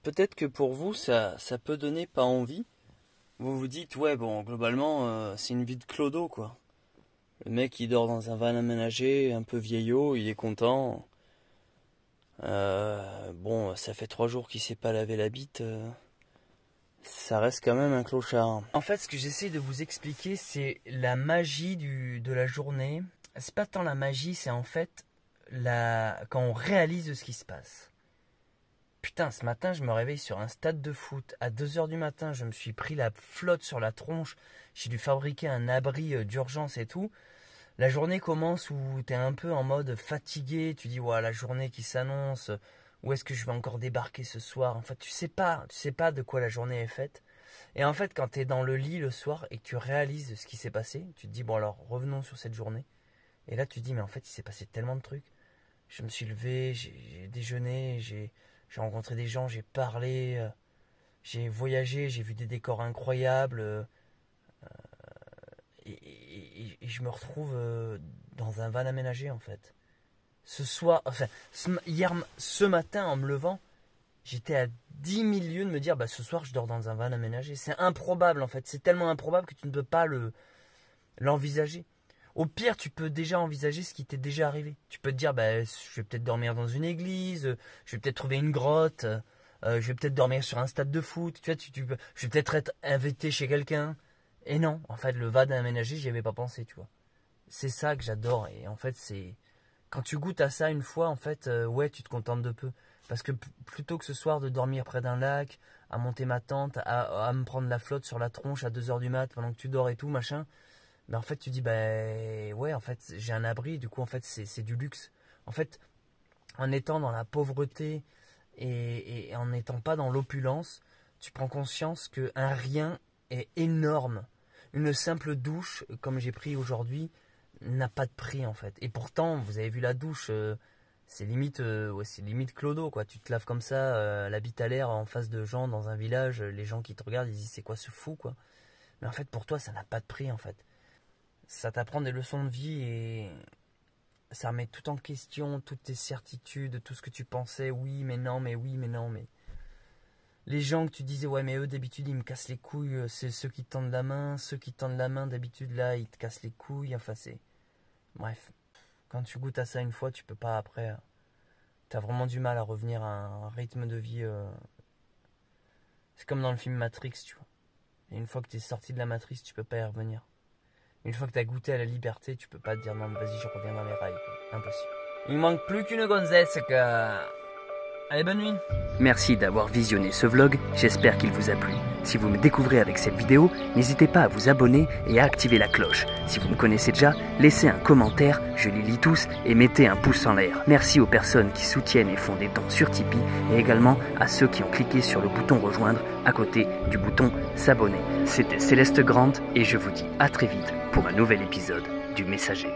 Peut-être que pour vous, ça, peut donner pas envie. Vous vous dites, ouais, bon, globalement, euh, c'est une vie de clodo, quoi. Le mec, il dort dans un van aménagé, un peu vieillot, il est content. Euh, bon, ça fait trois jours qu'il s'est pas lavé la bite. euh, ça reste quand même un clochard. En fait, ce que j'essaie de vous expliquer, c'est la magie du, de la journée. C'est pas tant la magie, c'est en fait la, quand on réalise ce qui se passe. Putain, ce matin, je me réveille sur un stade de foot. À 2h du matin, je me suis pris la flotte sur la tronche. J'ai dû fabriquer un abri euh, d'urgence et tout. La journée commence où tu es un peu en mode fatigué. Tu dis, ouais, la journée qui s'annonce. Où est-ce que je vais encore débarquer ce soir? En fait, tu sais pas. Tu sais pas de quoi la journée est faite. Et en fait, quand tu es dans le lit le soir et que tu réalises ce qui s'est passé, tu te dis, bon, alors revenons sur cette journée. Et là, tu te dis, mais en fait, il s'est passé tellement de trucs. Je me suis levé, j'ai déjeuné, j'ai rencontré des gens, j'ai parlé, euh, j'ai voyagé, j'ai vu des décors incroyables. Et, je me retrouve euh, dans un van aménagé en fait. Ce soir, enfin, ce, hier, ce matin en me levant, j'étais à 10 000 lieues de me dire, bah ce soir je dors dans un van aménagé. C'est improbable en fait, c'est tellement improbable que tu ne peux pas le l'envisager. Au pire, tu peux déjà envisager ce qui t'est déjà arrivé. Tu peux te dire, bah, je vais peut-être dormir dans une église, je vais peut-être trouver une grotte, euh, je vais peut-être dormir sur un stade de foot, tu vois, tu peux- je vais peut-être être invité chez quelqu'un. Et non, en fait, le van aménagé, j'y avais pas pensé, tu vois. C'est ça que j'adore. Et en fait, c'est. Quand tu goûtes à ça une fois, en fait, euh, ouais, tu te contentes de peu. Parce que plutôt que ce soir de dormir près d'un lac, à monter ma tente, à, me prendre la flotte sur la tronche à 2h du mat pendant que tu dors et tout, machin, mais en fait, tu dis, bah ouais, en fait, j'ai un abri, du coup, en fait, c'est c'est du luxe. En fait, en étant dans la pauvreté et, et en n'étant pas dans l'opulence, tu prends conscience qu'un rien est énorme. Une simple douche, comme j'ai pris aujourd'hui, n'a pas de prix en fait. Et pourtant, vous avez vu la douche, euh, c'est limite, euh, c'est limite clodo quoi. Tu te laves comme ça, euh, la bite à l'air en face de gens dans un village, les gens qui te regardent, ils disent c'est quoi ce fou quoi? Mais en fait, pour toi, ça n'a pas de prix en fait. Ça t'apprend des leçons de vie et ça remet tout en question, toutes tes certitudes, tout ce que tu pensais, oui, mais non, mais oui, mais non, mais. Les gens que tu disais, ouais, mais eux, d'habitude, ils me cassent les couilles, euh, c'est ceux qui te tendent la main, ceux qui te tendent la main, d'habitude, là, ils te cassent les couilles, enfin, c'est. Bref. Quand tu goûtes à ça une fois, tu peux pas après. euh, T'as vraiment du mal à revenir à un rythme de vie. euh, C'est comme dans le film Matrix, tu vois. Et une fois que t'es sorti de la matrice, tu peux pas y revenir. Une fois que t'as goûté à la liberté, tu peux pas te dire non, vas-y, je reviens dans les rails. Impossible. Il manque plus qu'une gonzesse que. Allez, bonne nuit. Merci d'avoir visionné ce vlog, j'espère qu'il vous a plu. Si vous me découvrez avec cette vidéo, n'hésitez pas à vous abonner et à activer la cloche. Si vous me connaissez déjà, laissez un commentaire, je les lis tous, et mettez un pouce en l'air. Merci aux personnes qui soutiennent et font des dons sur Tipeee, et également à ceux qui ont cliqué sur le bouton rejoindre à côté du bouton s'abonner. C'était Céleste Grande, et je vous dis à très vite pour un nouvel épisode du Messager.